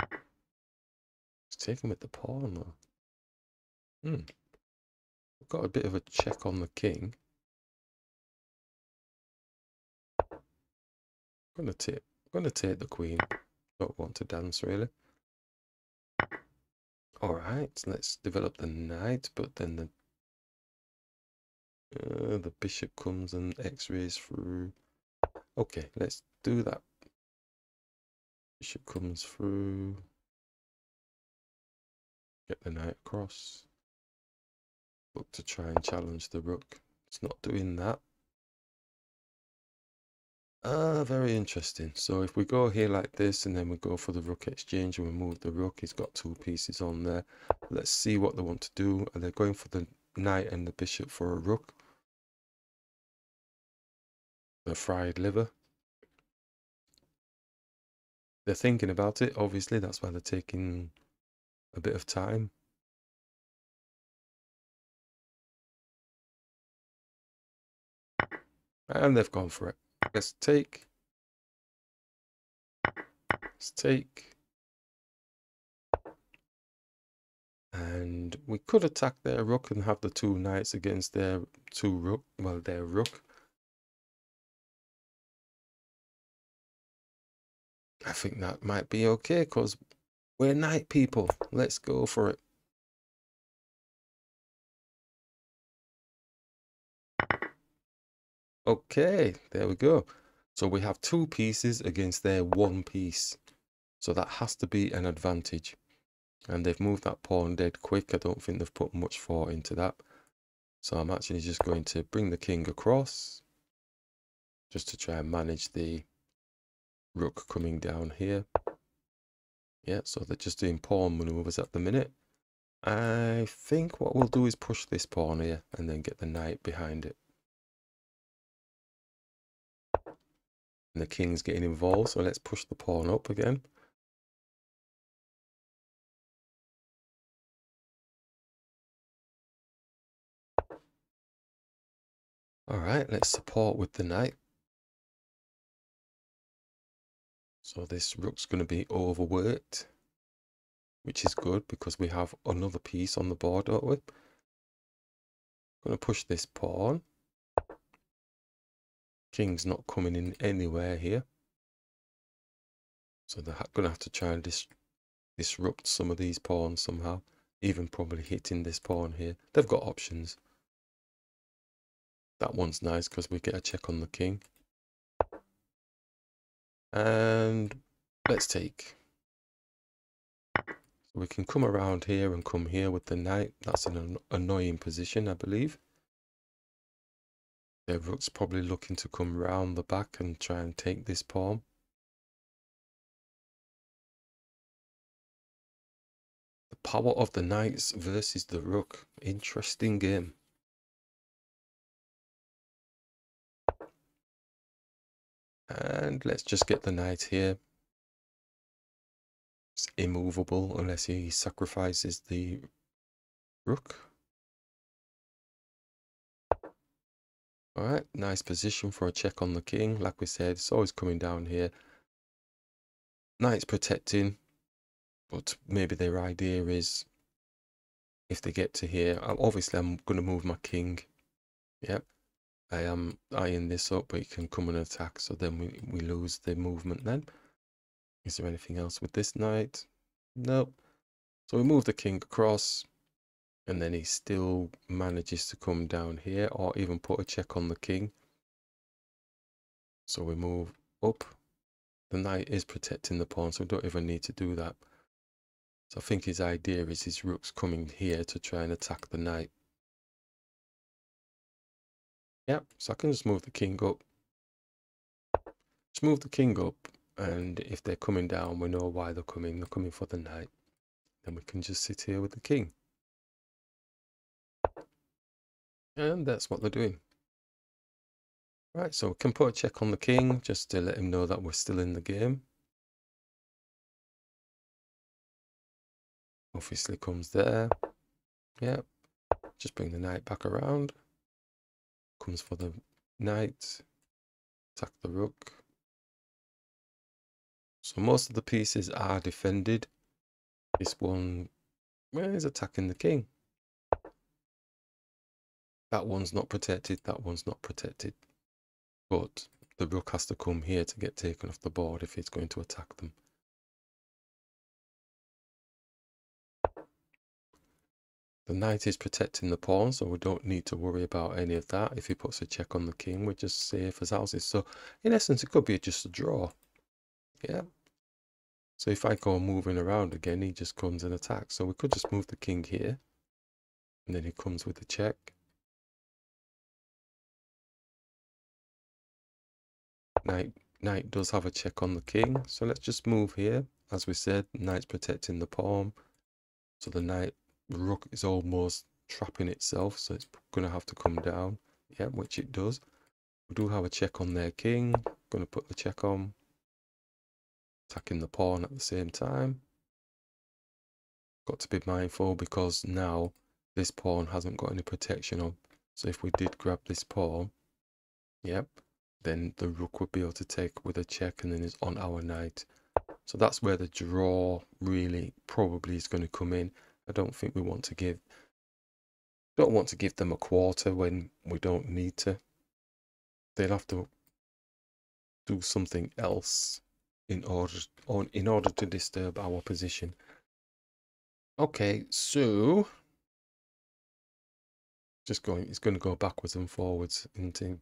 It's taking with the pawn, though. Hmm. We've got a bit of a check on the king. I'm gonna take I'm gonna take the queen. Don't want to dance really. Alright, let's develop the knight, but then the uh, the bishop comes and x-rays through. Okay, let's do that. Bishop comes through. Get the knight across. Look to try and challenge the rook. It's not doing that. Ah, very interesting. So if we go here like this and then we go for the rook exchange and we move the rook, he's got two pieces on there. Let's see what they want to do. Are they going for the knight and the bishop for a rook? The fried liver. They're thinking about it, obviously. That's why they're taking a bit of time. And they've gone for it. Let's take. Let's take. And we could attack their rook and have the two knights against their two rook. Well, their rook. I think that might be okay because we're knight people. Let's go for it. Okay, there we go. So we have two pieces against their one piece. So that has to be an advantage. And they've moved that pawn dead quick. I don't think they've put much thought into that. So I'm actually just going to bring the king across. Just to try and manage the rook coming down here. Yeah, so they're just doing pawn maneuvers at the minute. I think what we'll do is push this pawn here and then get the knight behind it. And the king's getting involved, so let's push the pawn up again. All right, let's support with the knight. So this rook's going to be overworked, which is good because we have another piece on the board, don't we? Going to push this pawn. King's not coming in anywhere here. So they're going to have to try and dis disrupt some of these pawns somehow. Even probably hitting this pawn here. They've got options. That one's nice because we get a check on the king. And let's take. We can come around here and come here with the knight. That's an annoying position, I believe. Yeah, rook's probably looking to come round the back and try and take this pawn. The power of the knights versus the rook. Interesting game. And let's just get the knight here. It's immovable unless he sacrifices the rook. All right, nice position for a check on the king. Like we said, it's always coming down here. Knight's protecting, but maybe their idea is if they get to here, obviously I'm going to move my king Yep. I am eyeing this up, but he can come and attack, so then we, we lose the movement then. Is there anything else with this knight? Nope. So we move the king across, and then he still manages to come down here, or even put a check on the king. So we move up. The knight is protecting the pawn, so we don't even need to do that. So I think his idea is his rook's coming here to try and attack the knight. Yep, so I can just move the king up. Just move the king up, and if they're coming down, we know why they're coming. They're coming for the knight. Then we can just sit here with the king. And that's what they're doing. Right, so we can put a check on the king, just to let him know that we're still in the game. Obviously comes there. Yep. Just bring the knight back around comes for the knight, attack the rook. So most of the pieces are defended. This one is attacking the king. That one's not protected, that one's not protected. But the rook has to come here to get taken off the board if it's going to attack them. The knight is protecting the pawn, so we don't need to worry about any of that. If he puts a check on the king, we're just safe as houses. So in essence, it could be just a draw. Yeah. So if I go moving around again, he just comes and attacks. So we could just move the king here. And then he comes with the check. Knight, knight does have a check on the king. So let's just move here. As we said, knight's protecting the pawn. So the knight the rook is almost trapping itself, so it's going to have to come down. Yeah, which it does. We do have a check on their king. Going to put the check on. Attacking the pawn at the same time. Got to be mindful because now this pawn hasn't got any protection on. So if we did grab this pawn, yep, then the rook would be able to take with a check and then it's on our knight. So that's where the draw really probably is going to come in. I don't think we want to give don't want to give them a quarter when we don't need to. They'll have to do something else in order on in order to disturb our position. Okay, so just going it's going to go backwards and forwards into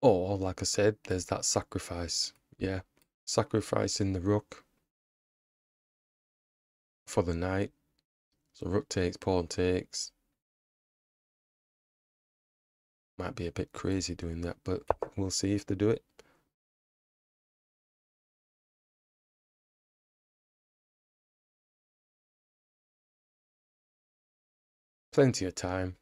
or like I said, there's that sacrifice. Yeah. Sacrificing the rook for the knight. So rook takes, pawn takes. Might be a bit crazy doing that, but we'll see if they do it. Plenty of time.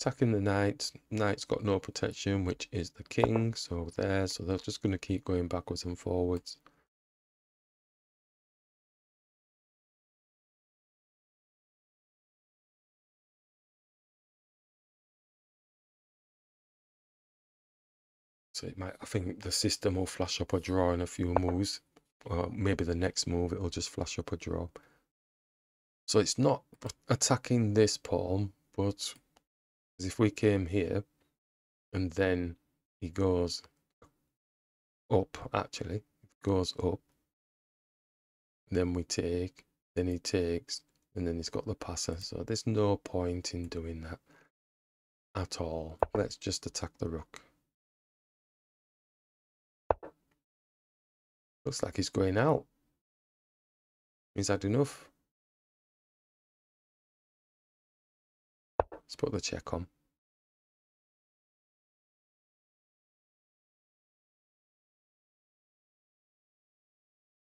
Attacking the knight. Knight's got no protection, which is the king. So there. So they're just going to keep going backwards and forwards. So it might, I think the system will flash up a draw in a few moves. Or maybe the next move, it'll just flash up a draw. So it's not attacking this pawn, but if we came here and then he goes up, actually, goes up, then we take, then he takes, and then he's got the passer. So there's no point in doing that at all. Let's just attack the rook. Looks like he's going out. Is that enough? Let's put the check on.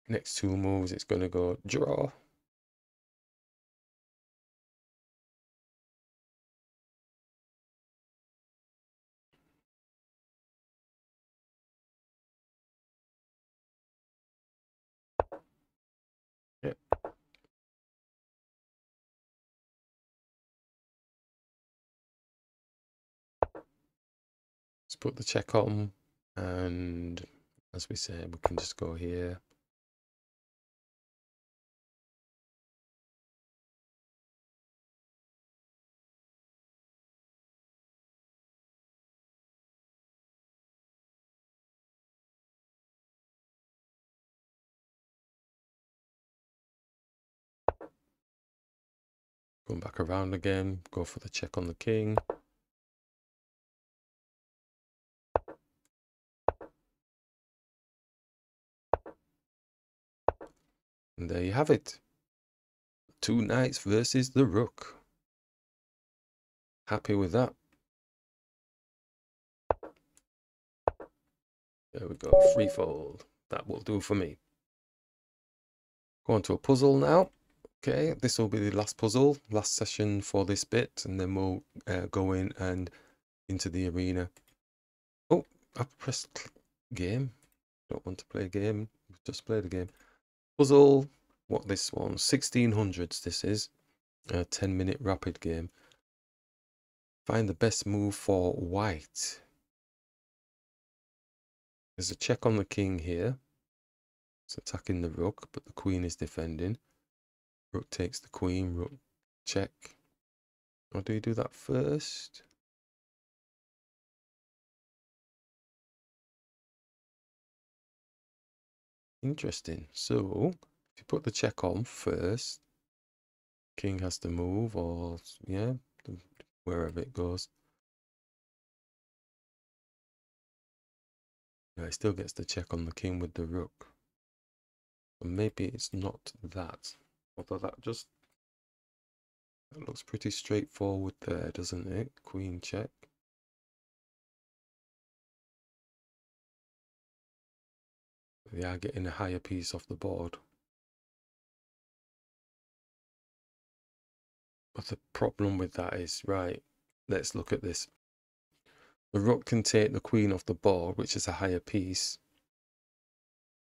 Next two moves, it's going to go draw. put the check on and as we said we can just go here Come back around again, go for the check on the king. And there you have it. Two knights versus the rook. Happy with that. There we go, threefold. That will do for me. Go on to a puzzle now. Okay, this will be the last puzzle, last session for this bit, and then we'll uh, go in and into the arena. Oh, I've pressed game. Don't want to play a game. Just play the game. Puzzle. What this one? 1600s. This is a 10 minute rapid game. Find the best move for white. There's a check on the king here. It's attacking the rook, but the queen is defending. Rook takes the queen, rook check. Or do you do that first? Interesting. So, if you put the check on first, king has to move, or, yeah, wherever it goes. Yeah, he still gets the check on the king with the rook. But maybe it's not that. Although that just that looks pretty straightforward there, doesn't it? Queen check. They are getting a higher piece off the board. But the problem with that is, right, let's look at this. The rook can take the queen off the board, which is a higher piece.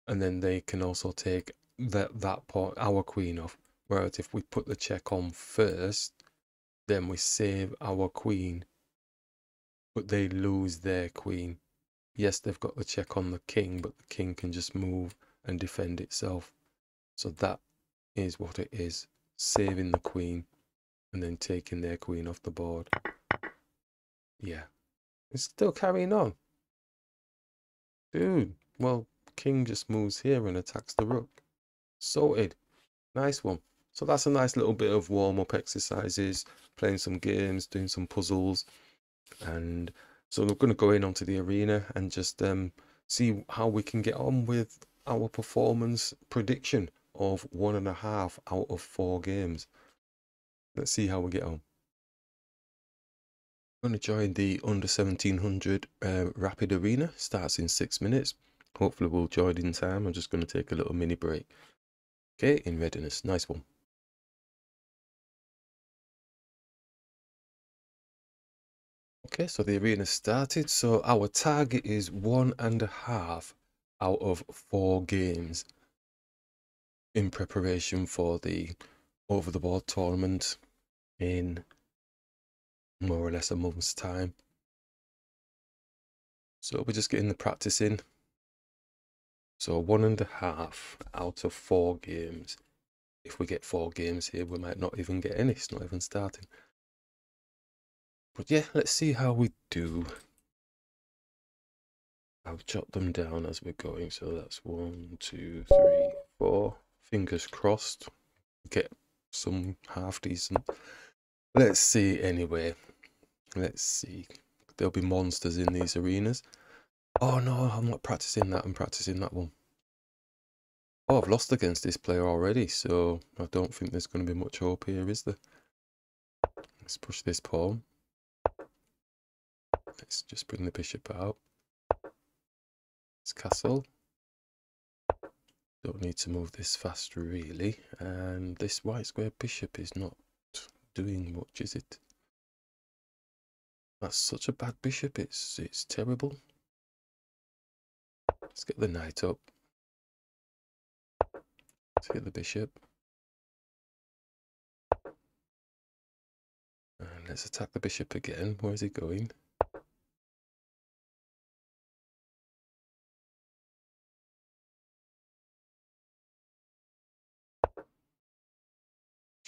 And then they can also take that, that part, our queen off. Whereas if we put the check on first, then we save our queen. But they lose their queen. Yes, they've got the check on the king, but the king can just move and defend itself. So that is what it is. Saving the queen and then taking their queen off the board. Yeah. It's still carrying on. Dude, well, king just moves here and attacks the rook. Sorted. Nice one. So that's a nice little bit of warm-up exercises, playing some games, doing some puzzles. And so we're going to go in onto the arena and just um, see how we can get on with our performance prediction of one and a half out of four games. Let's see how we get on. I'm going to join the under 1700 uh, rapid arena. Starts in six minutes. Hopefully we'll join in time. I'm just going to take a little mini break. Okay, in readiness. Nice one. Okay, so the arena started. So our target is one and a half out of four games in preparation for the over the board tournament in more or less a month's time. So we're just getting the practice in. So one and a half out of four games. If we get four games here, we might not even get any. It's not even starting. But yeah, let's see how we do. I'll jot them down as we're going. So that's one, two, three, four. Fingers crossed. Get some half decent. Let's see anyway. Let's see. There'll be monsters in these arenas. Oh no, I'm not practicing that. I'm practicing that one. Oh, I've lost against this player already, so I don't think there's going to be much hope here, is there? Let's push this pawn. Let's just bring the bishop out. It's castle. Don't need to move this fast, really. And this white square bishop is not doing much, is it? That's such a bad bishop. It's it's terrible. Let's get the knight up. Let's get the bishop. And let's attack the bishop again. Where is he going?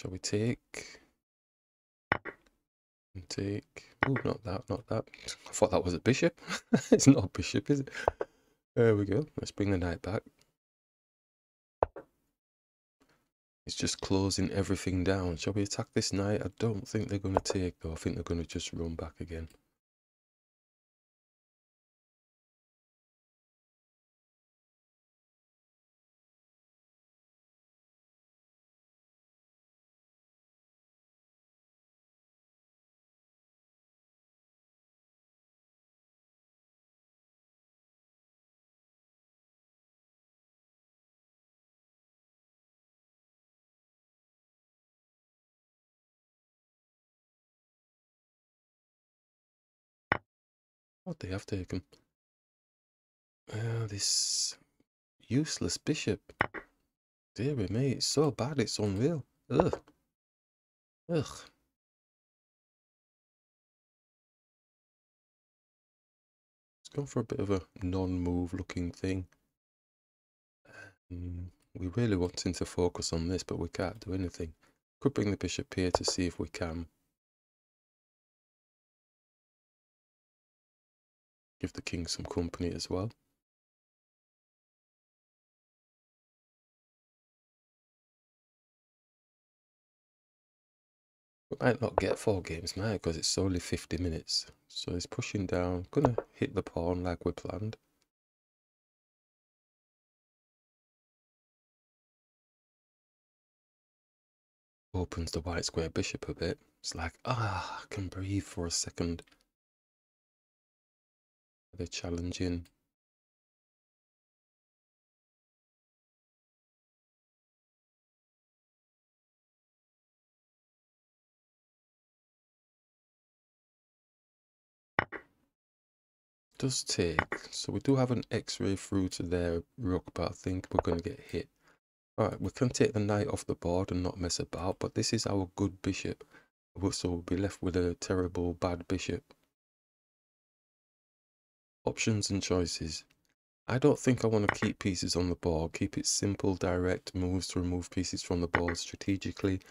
Shall we take? And take. Oh, not that, not that. I thought that was a bishop. it's not a bishop, is it? There we go. Let's bring the knight back. It's just closing everything down. Shall we attack this knight? I don't think they're going to take though. I think they're going to just run back again. What they have taken? Uh, this useless bishop. Dear me, it's so bad, it's unreal. Ugh. Ugh. It's gone for a bit of a non-move looking thing. Um, we really wanting to focus on this, but we can't do anything. Could bring the bishop here to see if we can. Give the king some company as well. We might not get four games now because it's only 50 minutes. So he's pushing down, gonna hit the pawn like we planned. Opens the white square bishop a bit. It's like, ah, I can breathe for a second. They're challenging. Does take. So we do have an x-ray through to their rook, but I think we're going to get hit. Alright, we can take the knight off the board and not mess about, but this is our good bishop. So we'll be left with a terrible bad bishop. Options and choices. I don't think I want to keep pieces on the board. Keep it simple, direct moves to remove pieces from the board strategically.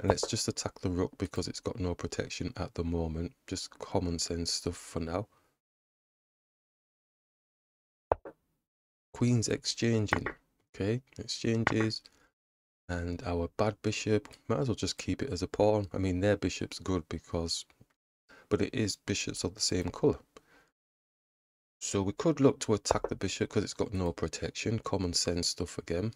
And let's just attack the rook because it's got no protection at the moment. Just common sense stuff for now. Queen's exchanging. Okay, exchanges. And our bad bishop, might as well just keep it as a pawn. I mean, their bishop's good because, but it is bishops of the same colour. So we could look to attack the bishop because it's got no protection. Common sense stuff again.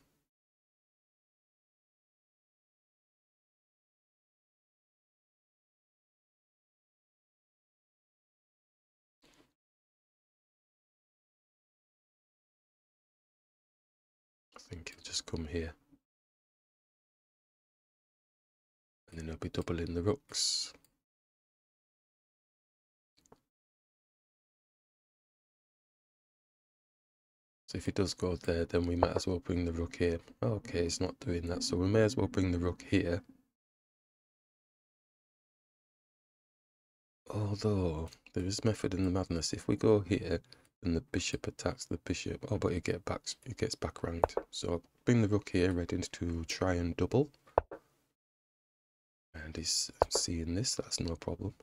I think he'll just come here. And then he'll be doubling the rooks. So if he does go there, then we might as well bring the rook here. Okay, it's not doing that, so we may as well bring the rook here. Although, there is method in the madness. If we go here, then the bishop attacks the bishop. Oh, but it, get back, it gets back ranked. So bring the rook here, ready to try and double. And he's seeing this, that's no problem.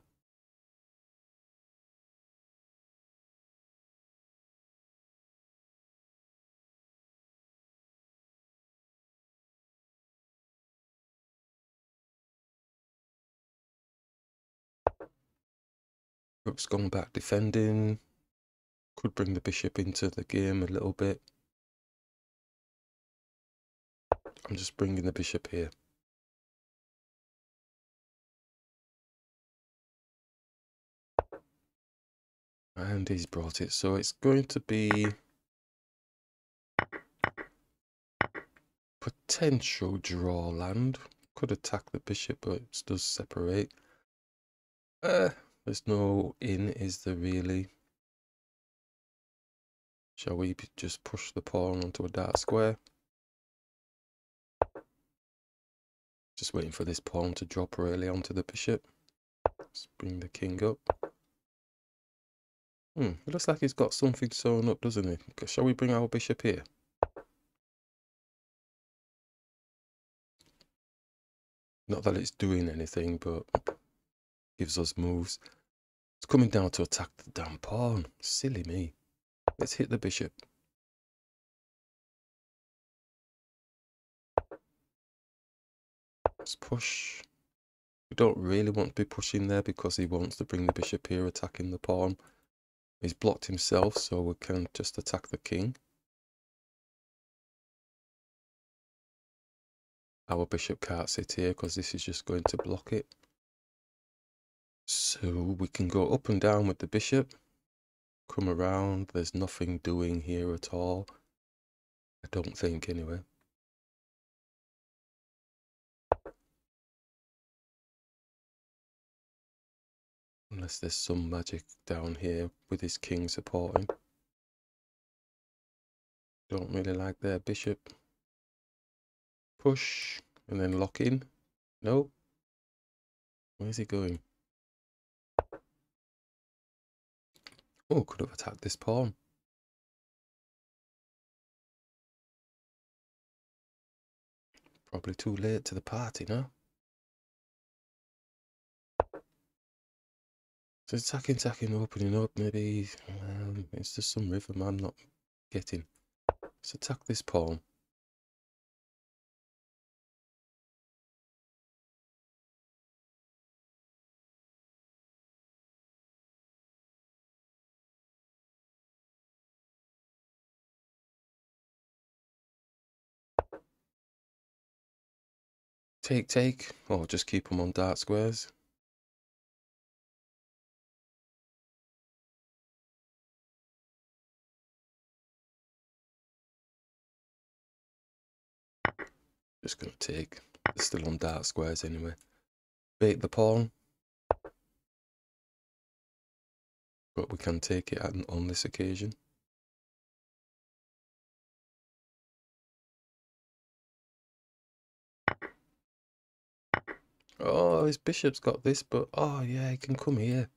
Rook's gone back defending. Could bring the bishop into the game a little bit. I'm just bringing the bishop here. And he's brought it. So it's going to be potential draw land. Could attack the bishop, but it does separate. Uh, there's no in, is there really? Shall we just push the pawn onto a dark square? Just waiting for this pawn to drop really onto the bishop. Let's bring the king up. Hmm, it looks like he's got something sewn up, doesn't he? Shall we bring our bishop here? Not that it's doing anything, but gives us moves. It's coming down to attack the damn pawn. Silly me. Let's hit the bishop. Let's push. We don't really want to be pushing there because he wants to bring the bishop here, attacking the pawn. He's blocked himself, so we can just attack the king. Our bishop can't sit here because this is just going to block it. So we can go up and down with the bishop. Come around. There's nothing doing here at all. I don't think anyway. Unless there's some magic down here with his king supporting. Don't really like their bishop. Push and then lock in. No. Where's he going? Oh, could have attacked this pawn. Probably too late to the party now. So attacking, attacking, opening up, maybe um, it's just some rhythm I'm not getting. Let's attack this pawn. Take, take, or just keep them on dark squares. Just gonna take. Still on dark squares anyway. Bait the pawn. But we can take it on this occasion. Oh, his bishop's got this, but oh yeah, he can come here.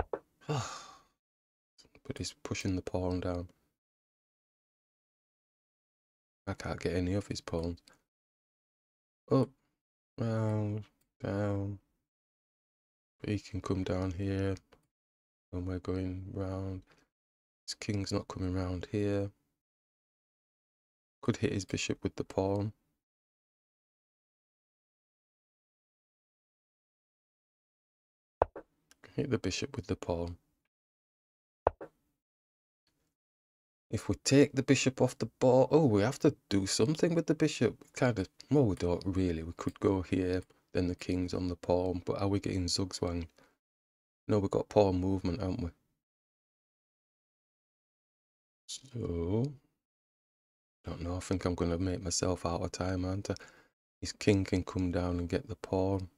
but he's pushing the pawn down. I can't get any of his pawns. Up, round, down. He can come down here. And we're going round. His king's not coming round here. Could hit his bishop with the pawn. Hit the bishop with the pawn. If we take the bishop off the board, oh, we have to do something with the bishop. Kind of, well, we don't really. We could go here, then the king's on the pawn, but are we getting zugzwang? No, we've got pawn movement, haven't we? So, don't know, I think I'm going to make myself out of time, aren't I? His king can come down and get the pawn.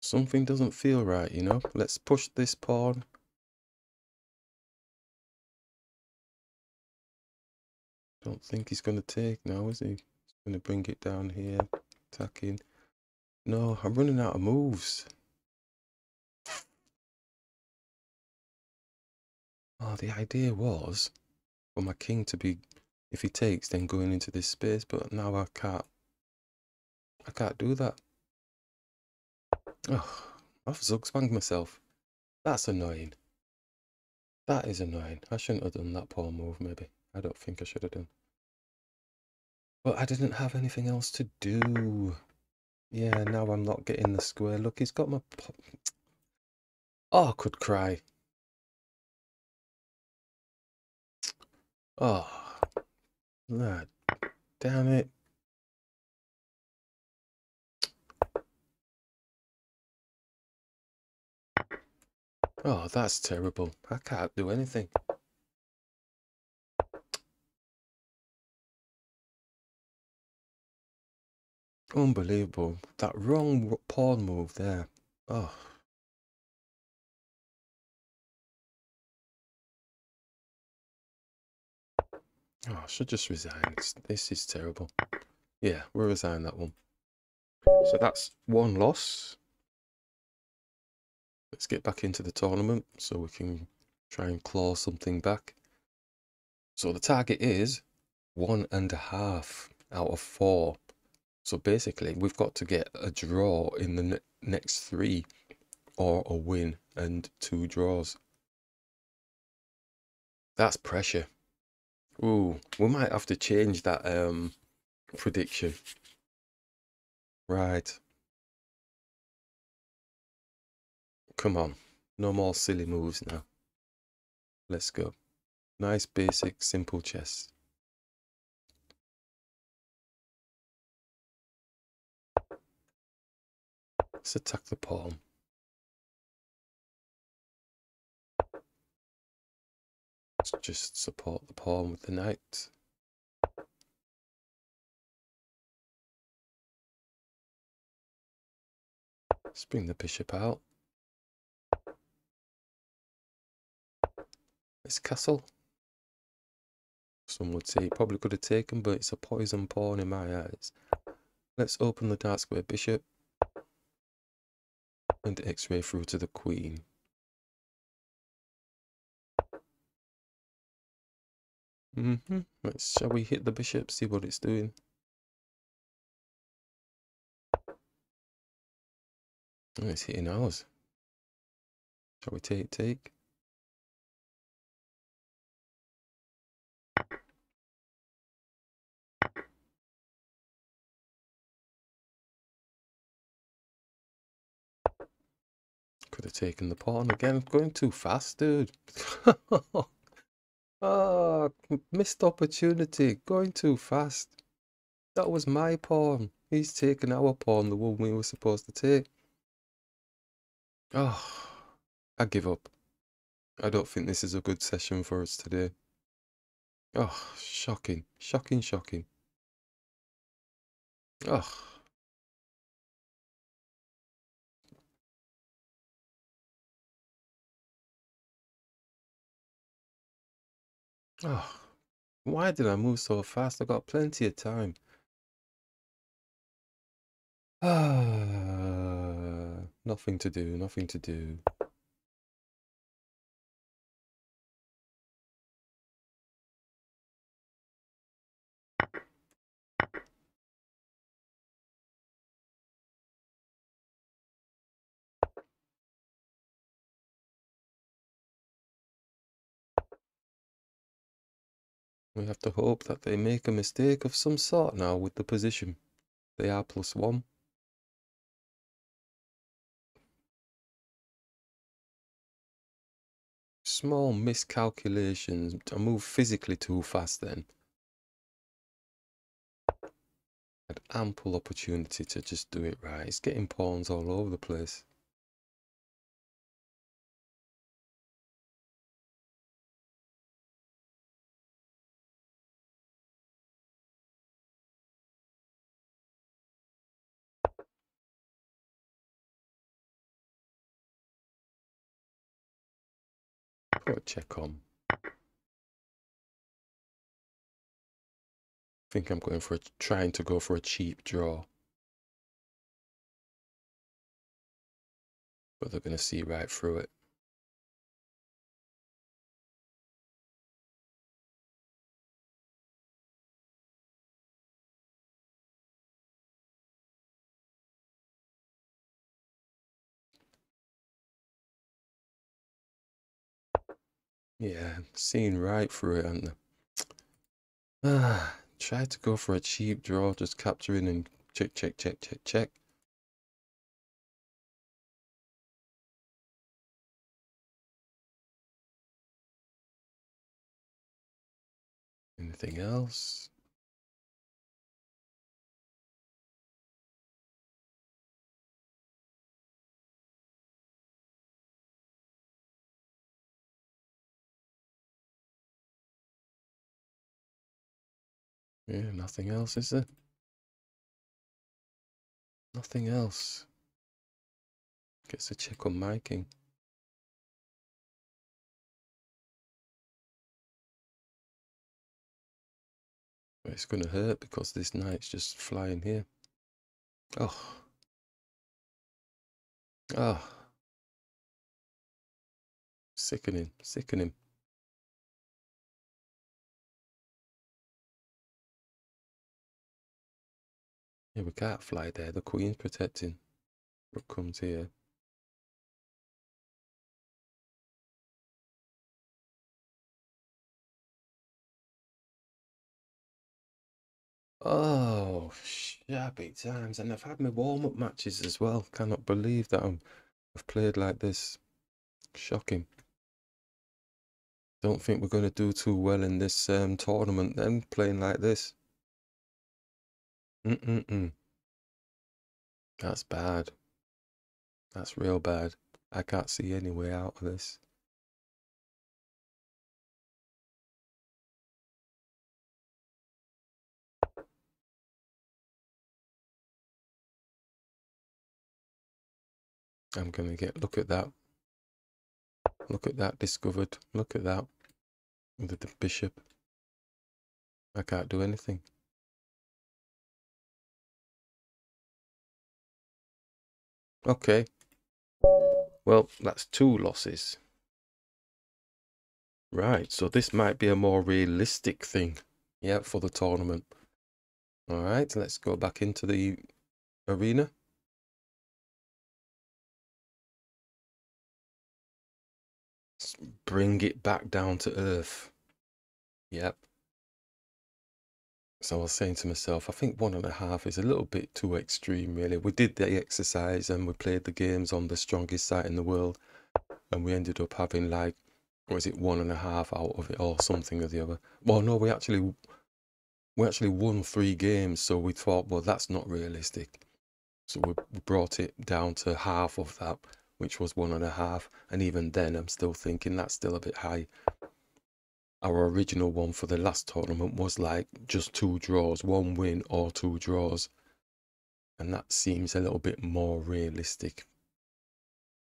Something doesn't feel right, you know? Let's push this pawn. Don't think he's going to take now, is he? He's going to bring it down here, attacking. No, I'm running out of moves. Oh, the idea was for my king to be, if he takes, then going into this space, but now I can't. I can't do that. Oh, I've zugzwanged myself. That's annoying. That is annoying. I shouldn't have done that pawn move, maybe. I don't think I should have done. But I didn't have anything else to do. Yeah, now I'm not getting the square. Look, he's got my... Oh, I could cry. Oh, lad, damn it. Oh, that's terrible. I can't do anything. Unbelievable. That wrong pawn move there. Oh. Oh, I should just resign. It's, this is terrible. Yeah, we'll resign that one. So that's one loss. Let's get back into the tournament so we can try and claw something back. So the target is one and a half out of four. So basically, we've got to get a draw in the ne next three or a win and two draws. That's pressure. Ooh, we might have to change that um, prediction. Right. Come on. No more silly moves now. Let's go. Nice, basic, simple chess. Let's attack the pawn. Let's just support the pawn with the knight. Let's bring the bishop out. This castle. Some would say he probably could have taken, but it's a poison pawn in my eyes. Let's open the dark square bishop. And x-ray through to the queen. Mm hmm Let's, shall we hit the bishop, see what it's doing? It's hitting ours. Shall we take, take? Could have taken the pawn again. Going too fast, dude. oh, missed opportunity. Going too fast. That was my pawn. He's taken our pawn, the one we were supposed to take. Oh, I give up. I don't think this is a good session for us today. Oh, shocking. Shocking, shocking. Oh. Oh, why did I move so fast? I got plenty of time. Ah, nothing to do, nothing to do. We have to hope that they make a mistake of some sort now with the position. They are plus one. Small miscalculations. I move physically too fast then. Had ample opportunity to just do it right. It's getting pawns all over the place. Check on. I think I'm going for trying to go for a cheap draw. But they're going to see right through it. Yeah, seeing right through it and ah, tried to go for a cheap draw, just capturing and check, check, check, check, check. Anything else? Yeah, nothing else, is there? Nothing else. Gets a check on my king. But it's going to hurt because this knight's just flying here. Oh. Oh. Sickening, sickening. Yeah, we can't fly there. The queen's protecting. Rook comes here. Oh, Shabby times, and I've had my warm up matches as well. Cannot believe that I'm, I've played like this. Shocking. Don't think we're going to do too well in this um, tournament then, playing like this. Mm-mm-mm. That's bad. That's real bad. I can't see any way out of this. I'm gonna get, look at that. Look at that, discovered. Look at that. With the bishop. I can't do anything. Okay. Well, that's two losses. Right, so this might be a more realistic thing. Yeah, for the tournament. Alright, let's go back into the arena. bring it back down to earth. Yep. So I was saying to myself, I think one and a half is a little bit too extreme, really. We did the exercise and we played the games on the strongest site in the world, and we ended up having like, was it one and a half out of it or something or the other? Well, no, we actually we actually won three games, so we thought, well, that's not realistic. So we brought it down to half of that, which was one and a half. And even then, I'm still thinking that's still a bit high. Our original one for the last tournament was like just two draws, one win or two draws. And that seems a little bit more realistic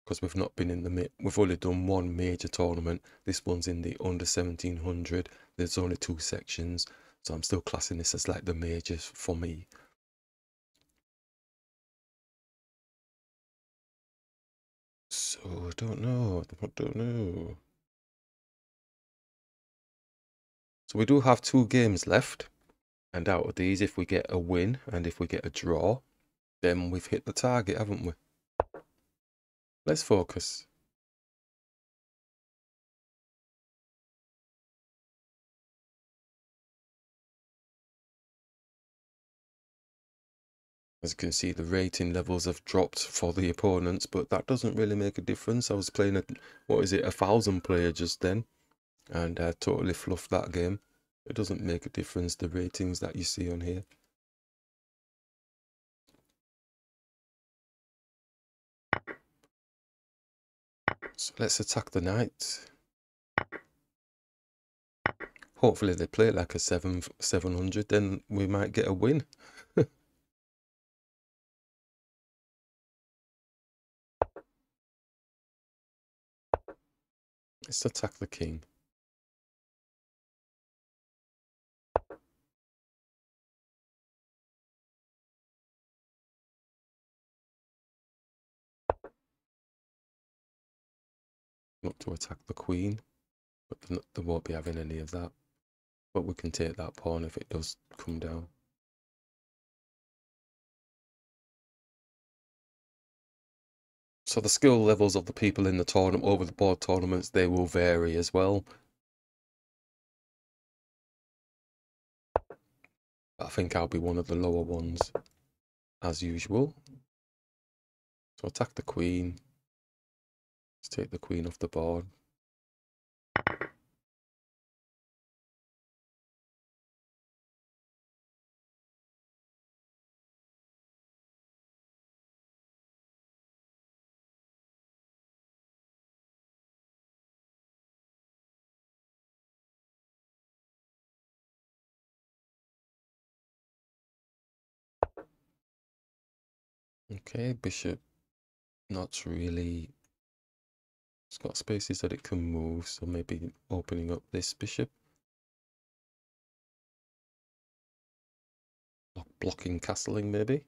because we've not been in the mid. we've only done one major tournament. This one's in the under 1700. There's only two sections, so I'm still classing this as like the majors for me. So I don't know. I don't know. So we do have two games left. And out of these, if we get a win and if we get a draw, then we've hit the target, haven't we? Let's focus. As you can see, the rating levels have dropped for the opponents, but that doesn't really make a difference. I was playing a, what is it, a thousand player just then, and I totally fluffed that game. It doesn't make a difference, the ratings that you see on here. So let's attack the knight. Hopefully they play like a 7 700, then we might get a win. Let's attack the king. Not to attack the queen, but they won't be having any of that. But we can take that pawn if it does come down. So the skill levels of the people in the tournament over the board tournaments they will vary as well. I think I'll be one of the lower ones as usual. So attack the queen. Let's take the queen off the board. Okay, bishop not really it's got spaces that it can move, so maybe opening up this bishop. blocking castling maybe.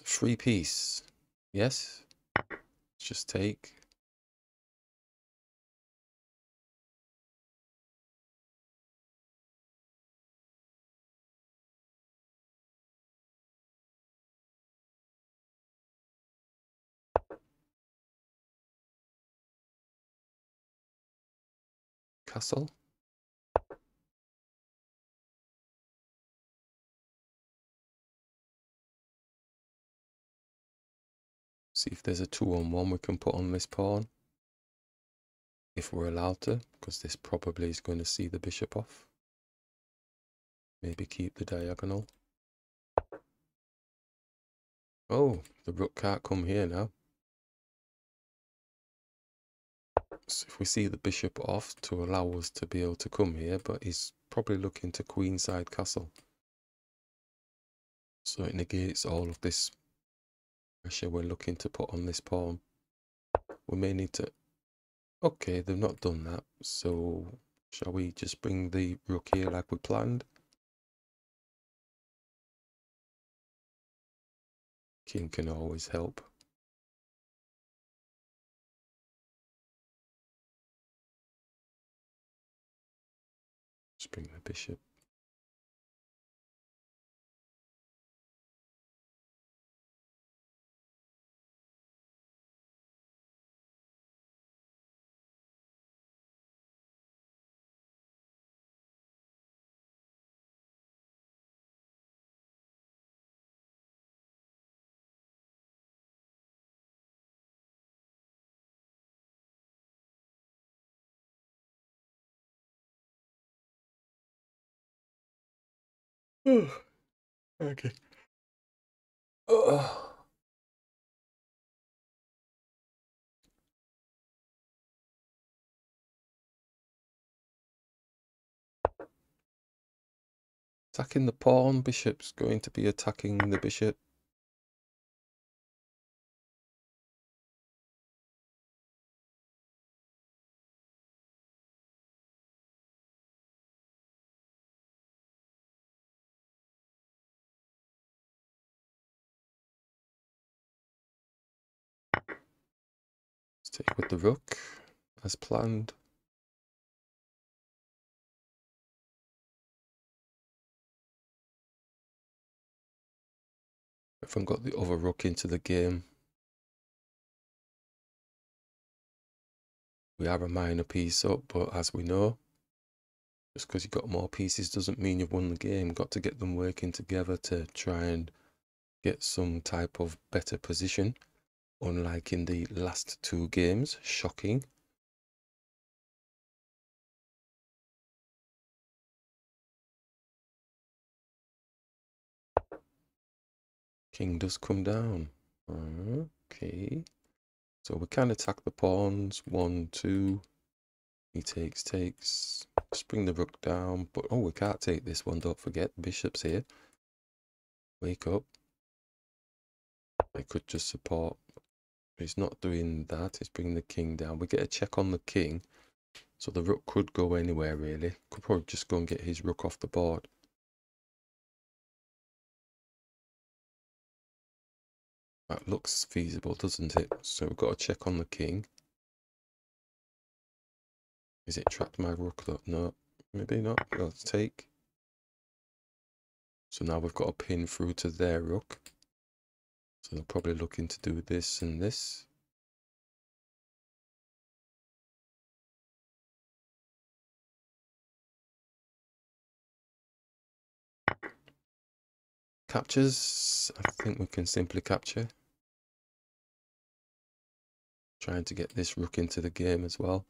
It's a free piece. Yes? just take. Castle. See if there's a two on one we can put on this pawn. If we're allowed to, because this probably is going to see the bishop off. Maybe keep the diagonal. Oh, the rook can't come here now. So if we see the bishop off to allow us to be able to come here, but he's probably looking to queenside castle. So it negates all of this pressure we're looking to put on this pawn. We may need to... Okay, they've not done that. So shall we just bring the rook here like we planned? King can always help. Just bring the bishop. Okay. Oh. Attacking the pawn, bishop's going to be attacking the bishop. Take with the rook as planned. If I've got the other rook into the game. We are a minor piece up, but as we know, just because you've got more pieces doesn't mean you've won the game. Got to get them working together to try and get some type of better position. Unlike in the last two games, shocking. King does come down. Okay. So we can attack the pawns. One, two. He takes, takes. Just bring the rook down. But, oh, we can't take this one. Don't forget, bishop's here. Wake up. I could just support. He's not doing that. He's bringing the king down. We get a check on the king. So the rook could go anywhere, really. Could probably just go and get his rook off the board. That looks feasible, doesn't it? So we've got to check on the king. Is it trapped my rook though? No, maybe not. Let's take. So now we've got a pin through to their rook. So they're probably looking to do this and this. Captures, I think we can simply capture. Trying to get this rook into the game as well.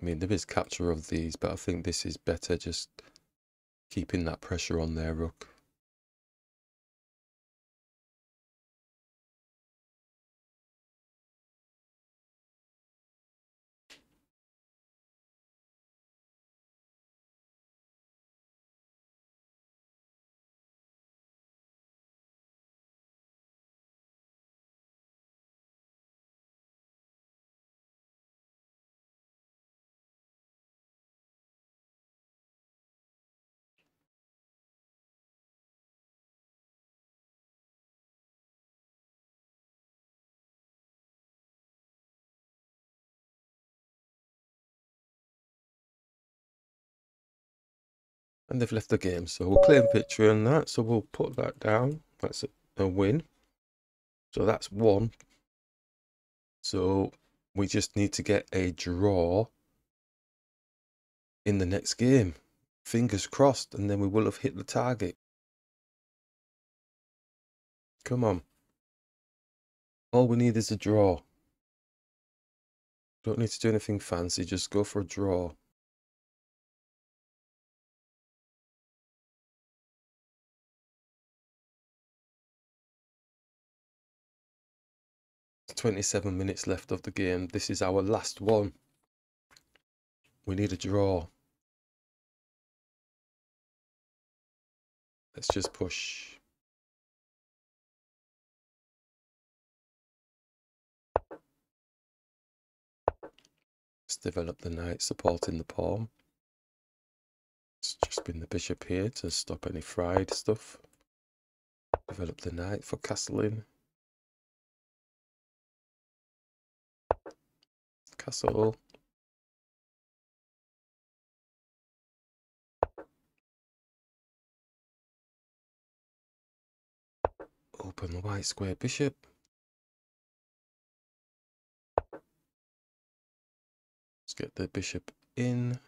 I mean, there is capture of these, but I think this is better just keeping that pressure on their rook. And they've left the game. So we'll claim victory on that. So we'll put that down. That's a, a win. So that's one. So we just need to get a draw in the next game. Fingers crossed. And then we will have hit the target. Come on. All we need is a draw. Don't need to do anything fancy. Just go for a draw. 27 minutes left of the game. This is our last one. We need a draw. Let's just push. Let's develop the knight supporting the pawn. It's just been the bishop here to stop any fried stuff. Develop the knight for castling. Castle. Open the white square bishop. Let's get the bishop in.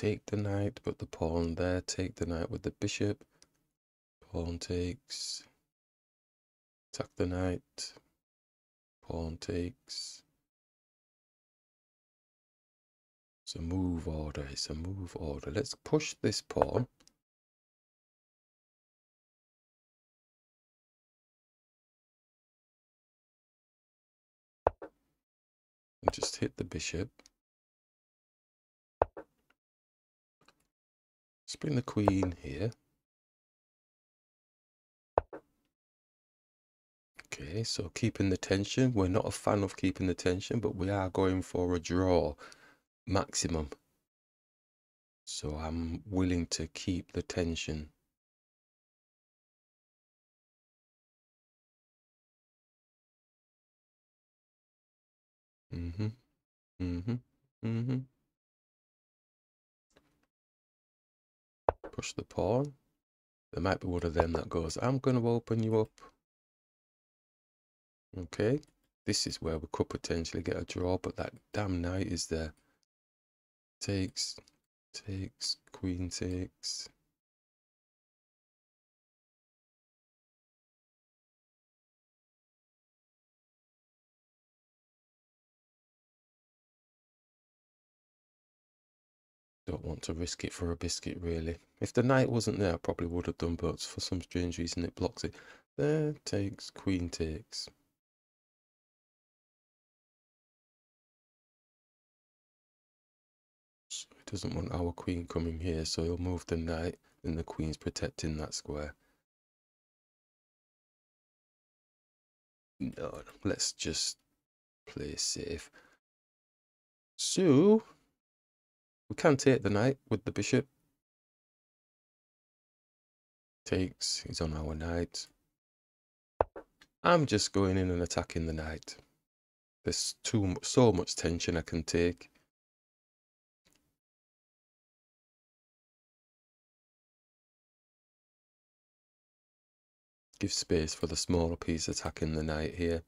Take the knight, put the pawn there, take the knight with the bishop, pawn takes, attack the knight, pawn takes. It's a move order, it's a move order. Let's push this pawn. And just hit the bishop. Bring the queen here. Okay, so keeping the tension. We're not a fan of keeping the tension, but we are going for a draw maximum. So I'm willing to keep the tension. Mm-hmm. Mm-hmm. Mm-hmm. Push the pawn. There might be one of them that goes, I'm going to open you up. Okay, this is where we could potentially get a draw, but that damn knight is there. Takes, takes, queen takes. Don't want to risk it for a biscuit, really. If the knight wasn't there, I probably would have done, but for some strange reason it blocks it. There, takes, queen takes. He doesn't want our queen coming here, so he'll move the knight, and the queen's protecting that square. No, let's just play safe. So, we can take the knight with the bishop. Takes, he's on our knight. I'm just going in and attacking the knight. There's too so much tension I can take. Give space for the smaller piece attacking the knight here.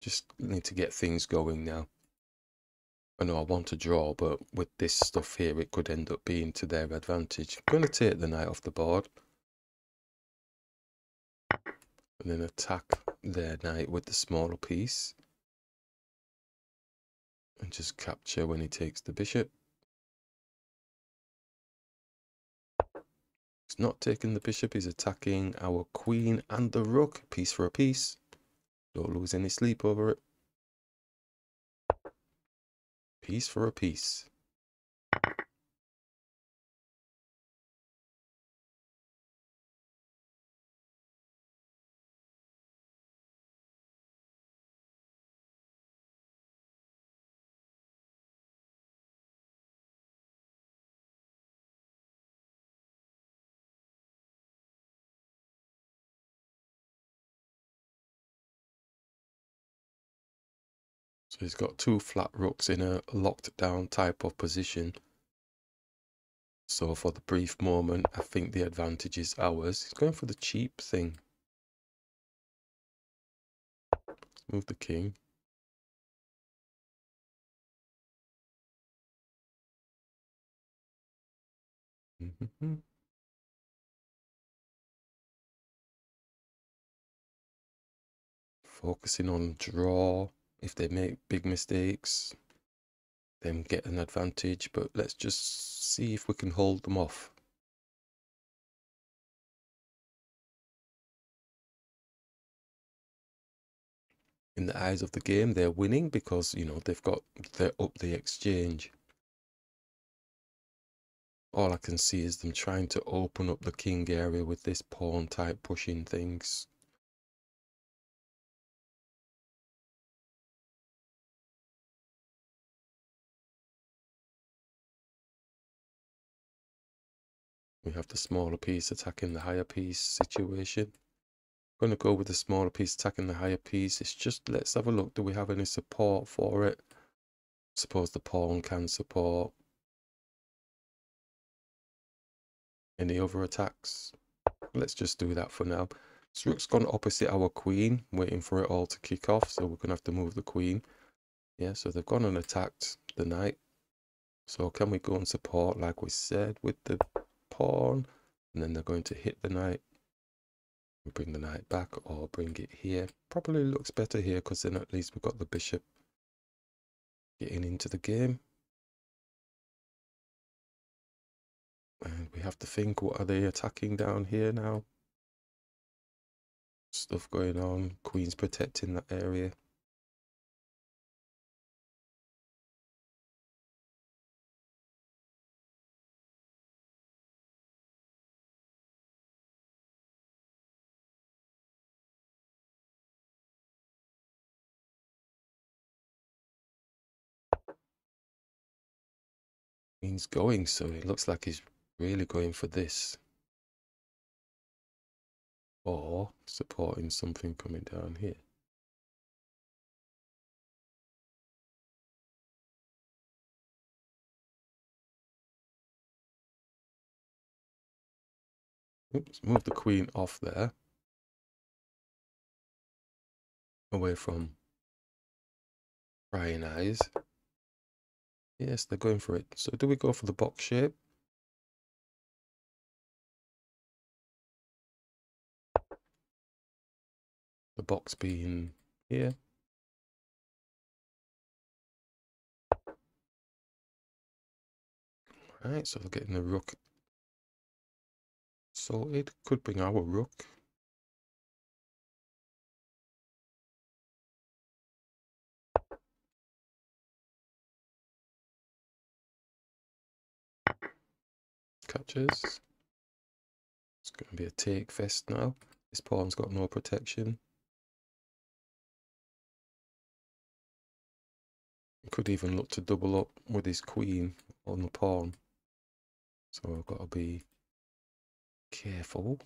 Just need to get things going now. I know I want to draw, but with this stuff here, it could end up being to their advantage. I'm going to take the knight off the board. And then attack their knight with the smaller piece. And just capture when he takes the bishop. He's not taking the bishop, he's attacking our queen and the rook, piece for a piece. Don't lose any sleep over it. Piece for a piece. So he's got two flat rooks in a locked down type of position. So for the brief moment, I think the advantage is ours. He's going for the cheap thing. Let's move the king. Focusing on draw. If they make big mistakes, then get an advantage. But let's just see if we can hold them off. In the eyes of the game, they're winning because, you know, they've got, they're up the exchange all I can see is them trying to open up the king area with this pawn type pushing things. We have the smaller piece attacking the higher piece situation. I'm going to go with the smaller piece attacking the higher piece. It's just, let's have a look. Do we have any support for it? Suppose the pawn can support. Any other attacks? Let's just do that for now. So rook's gone opposite our queen, waiting for it all to kick off. So we're going to have to move the queen. Yeah, so they've gone and attacked the knight. So can we go and support, like we said, with the pawn? And then they're going to hit the knight. Bring the knight back or bring it here. Probably looks better here because then at least we've got the bishop getting into the game. And we have to think, what are they attacking down here now? Stuff going on. Queen's protecting that area. Going, so it looks like he's really going for this or supporting something coming down here. Oops, move the queen off there. Away from prying eyes. Yes, they're going for it. So do we go for the box shape? the box being here. Right, so they're getting the rook sorted. Could bring our rook. Catches. It's going to be a take fest now. This pawn's got no protection. Could even look to double up with his queen on the pawn. So I've got to be careful.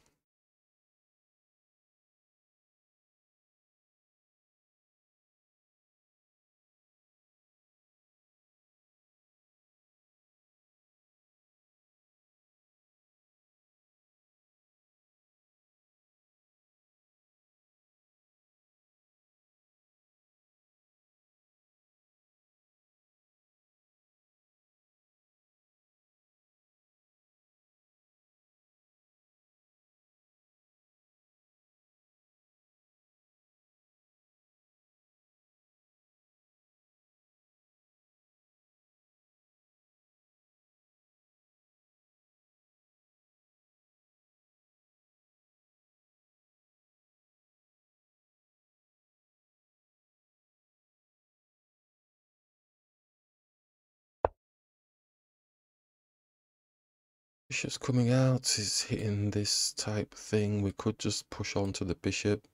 Bishop's coming out, is hitting this type thing. We could just push on to the bishop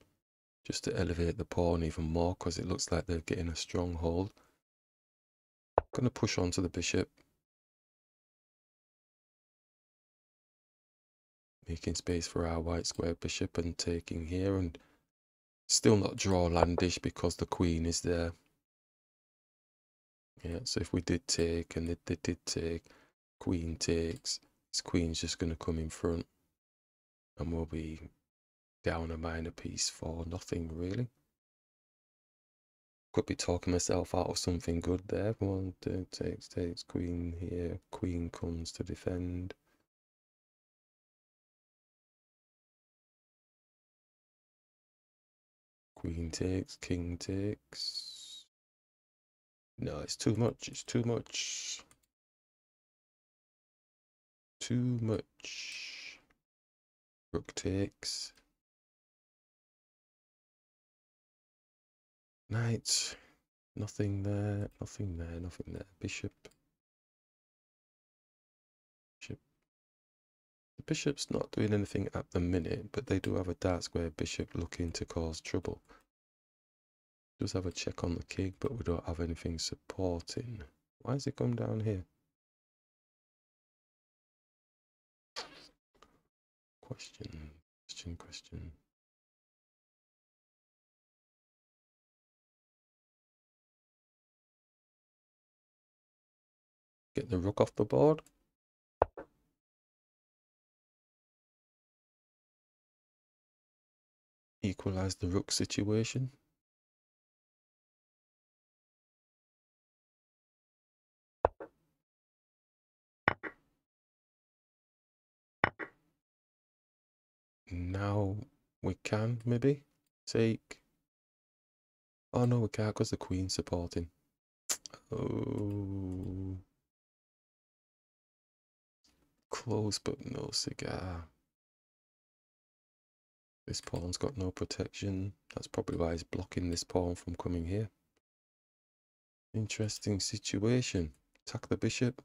just to elevate the pawn even more because it looks like they're getting a stronghold. Going to push on to the bishop. Making space for our white square bishop and taking here and still not draw landish because the queen is there. Yeah, so if we did take and they, they did take, queen takes, queen's just going to come in front and we'll be down a minor piece for nothing really. Could be talking myself out of something good there. One, two, takes, takes, queen here, queen comes to defend. Queen takes, king takes. No, it's too much, it's too much. Too much. Rook takes. Knight. Nothing there, nothing there, nothing there. Bishop. Bishop. The bishop's not doing anything at the minute, but they do have a dark square bishop looking to cause trouble. Does have a check on the king, but we don't have anything supporting. Why has it come down here? Question, question, question. Get the rook off the board. Equalize the rook situation. Now we can maybe take. Oh no, we can't because the queen's supporting. Oh. Close but no cigar. This pawn's got no protection. That's probably why he's blocking this pawn from coming here. Interesting situation. Attack the bishop.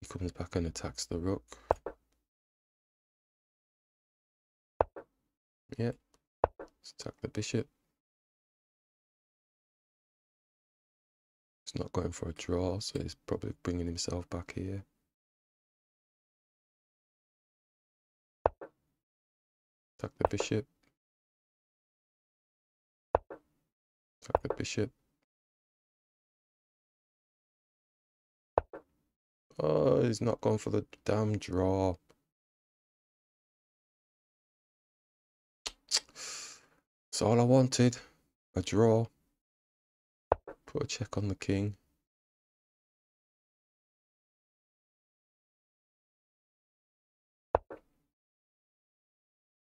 He comes back and attacks the rook. Yep. Let's attack the bishop. He's not going for a draw, so he's probably bringing himself back here. Attack the bishop. Attack the bishop. Oh, he's not going for the damn draw. That's all I wanted. A draw. Put a check on the king.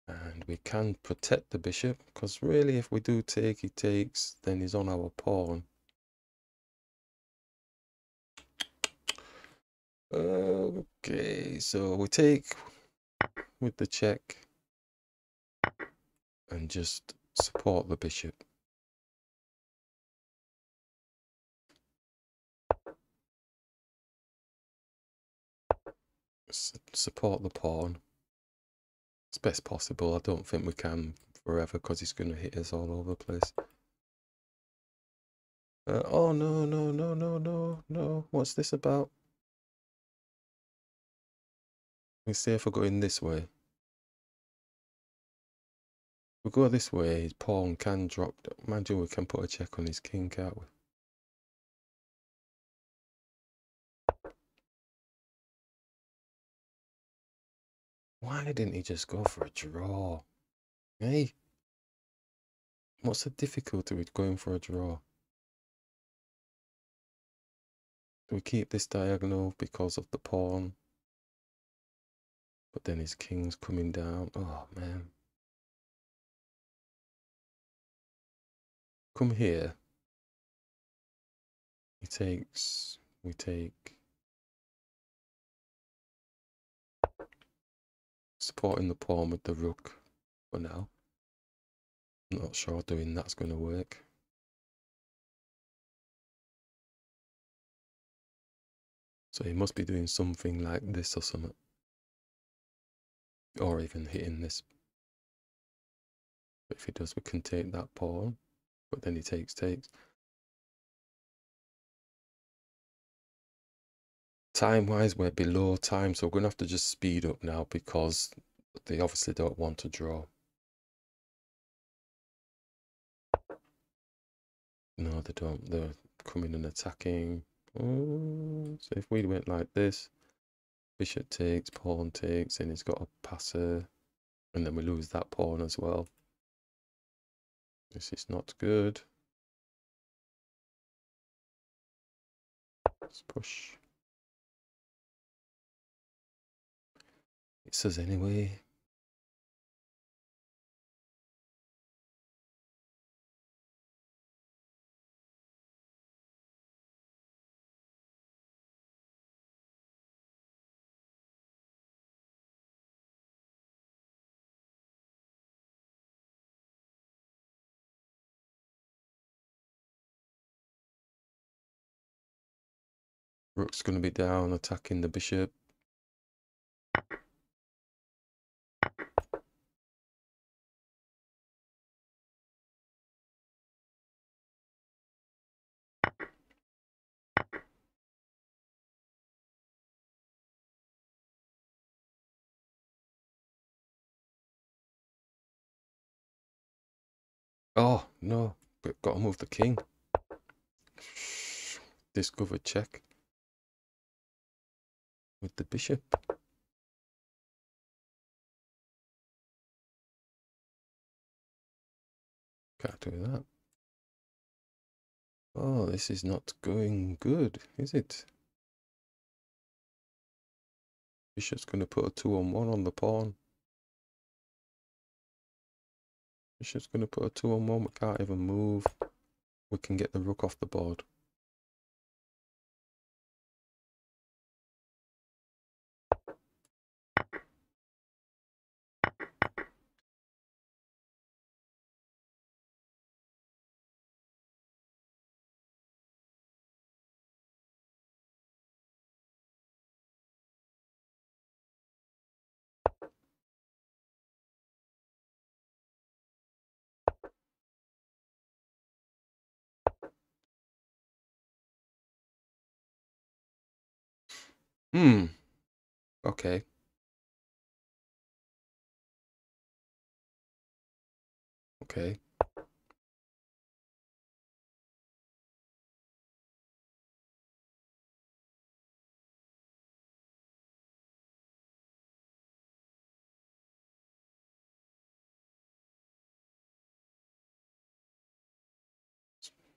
And we can protect the bishop, because really if we do take, he takes, then he's on our pawn. Okay, so we take with the check and just support the bishop. support the pawn as best possible. I don't think we can forever because he's going to hit us all over the place. Uh, oh no, no, no, no, no, no. What's this about? We see if we're going this way. We go this way, his pawn can drop. Imagine we can put a check on his king, can't we? Why didn't he just go for a draw? Hey? What's the difficulty with going for a draw? We keep this diagonal because of the pawn? But then his king's coming down. Oh, man. Come here. He takes... We take... supporting the pawn with the rook for now. I'm not sure doing that's going to work. So he must be doing something like this or something. Or even hitting this. But if he does, we can take that pawn. But then he takes, takes. time wise we're below time so we're going to have to just speed up now because they obviously don't want to draw no they don't they're coming and attacking. Oh, so if we went like this, bishop takes, pawn takes, and he's got a passer, and then we lose that pawn as well. This is not good. Let's push. It says anyway. Rook's going to be down attacking the bishop. Oh, no. Got to move the king. Discover check with the bishop. Can't do that. Oh, this is not going good, is it? Bishop's going to put a 2 on 1 on the pawn. Bishop's going to put a 2 on 1, we can't even move. We can get the rook off the board. Hmm. Okay. Okay.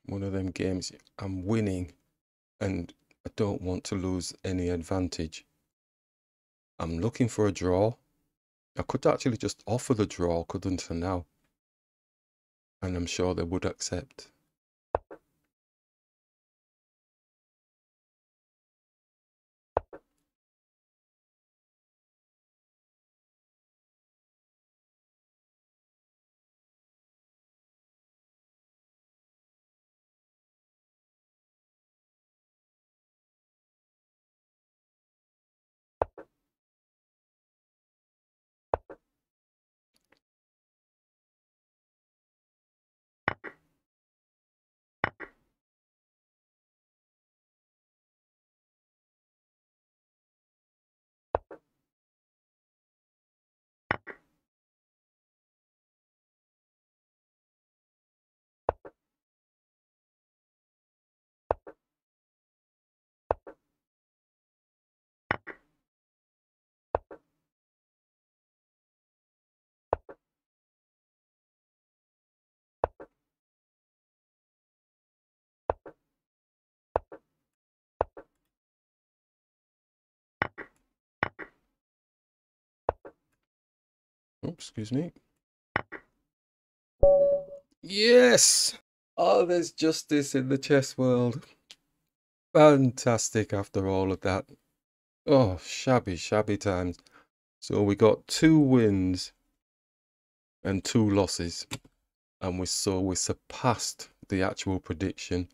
One of them games I'm winning and I don't want to lose any advantage. I'm looking for a draw. I could actually just offer the draw, couldn't I now? And I'm sure they would accept. Excuse me. Yes! Oh, there's justice in the chess world. Fantastic after all of that. Oh, shabby, shabby times. So we got two wins and two losses. And we saw we surpassed the actual prediction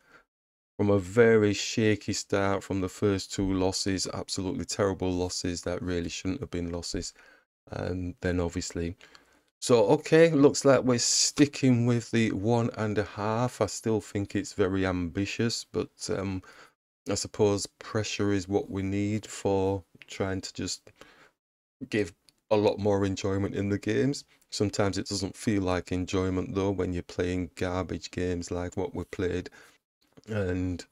from a very shaky start from the first two losses, absolutely terrible losses that really shouldn't have been losses and then obviously so okay looks like we're sticking with the one and a half i still think it's very ambitious but um i suppose pressure is what we need for trying to just give a lot more enjoyment in the games sometimes it doesn't feel like enjoyment though when you're playing garbage games like what we played And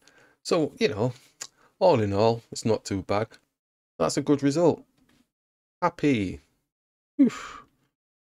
so, you know, all in all, it's not too bad. That's a good result. Happy. Oof.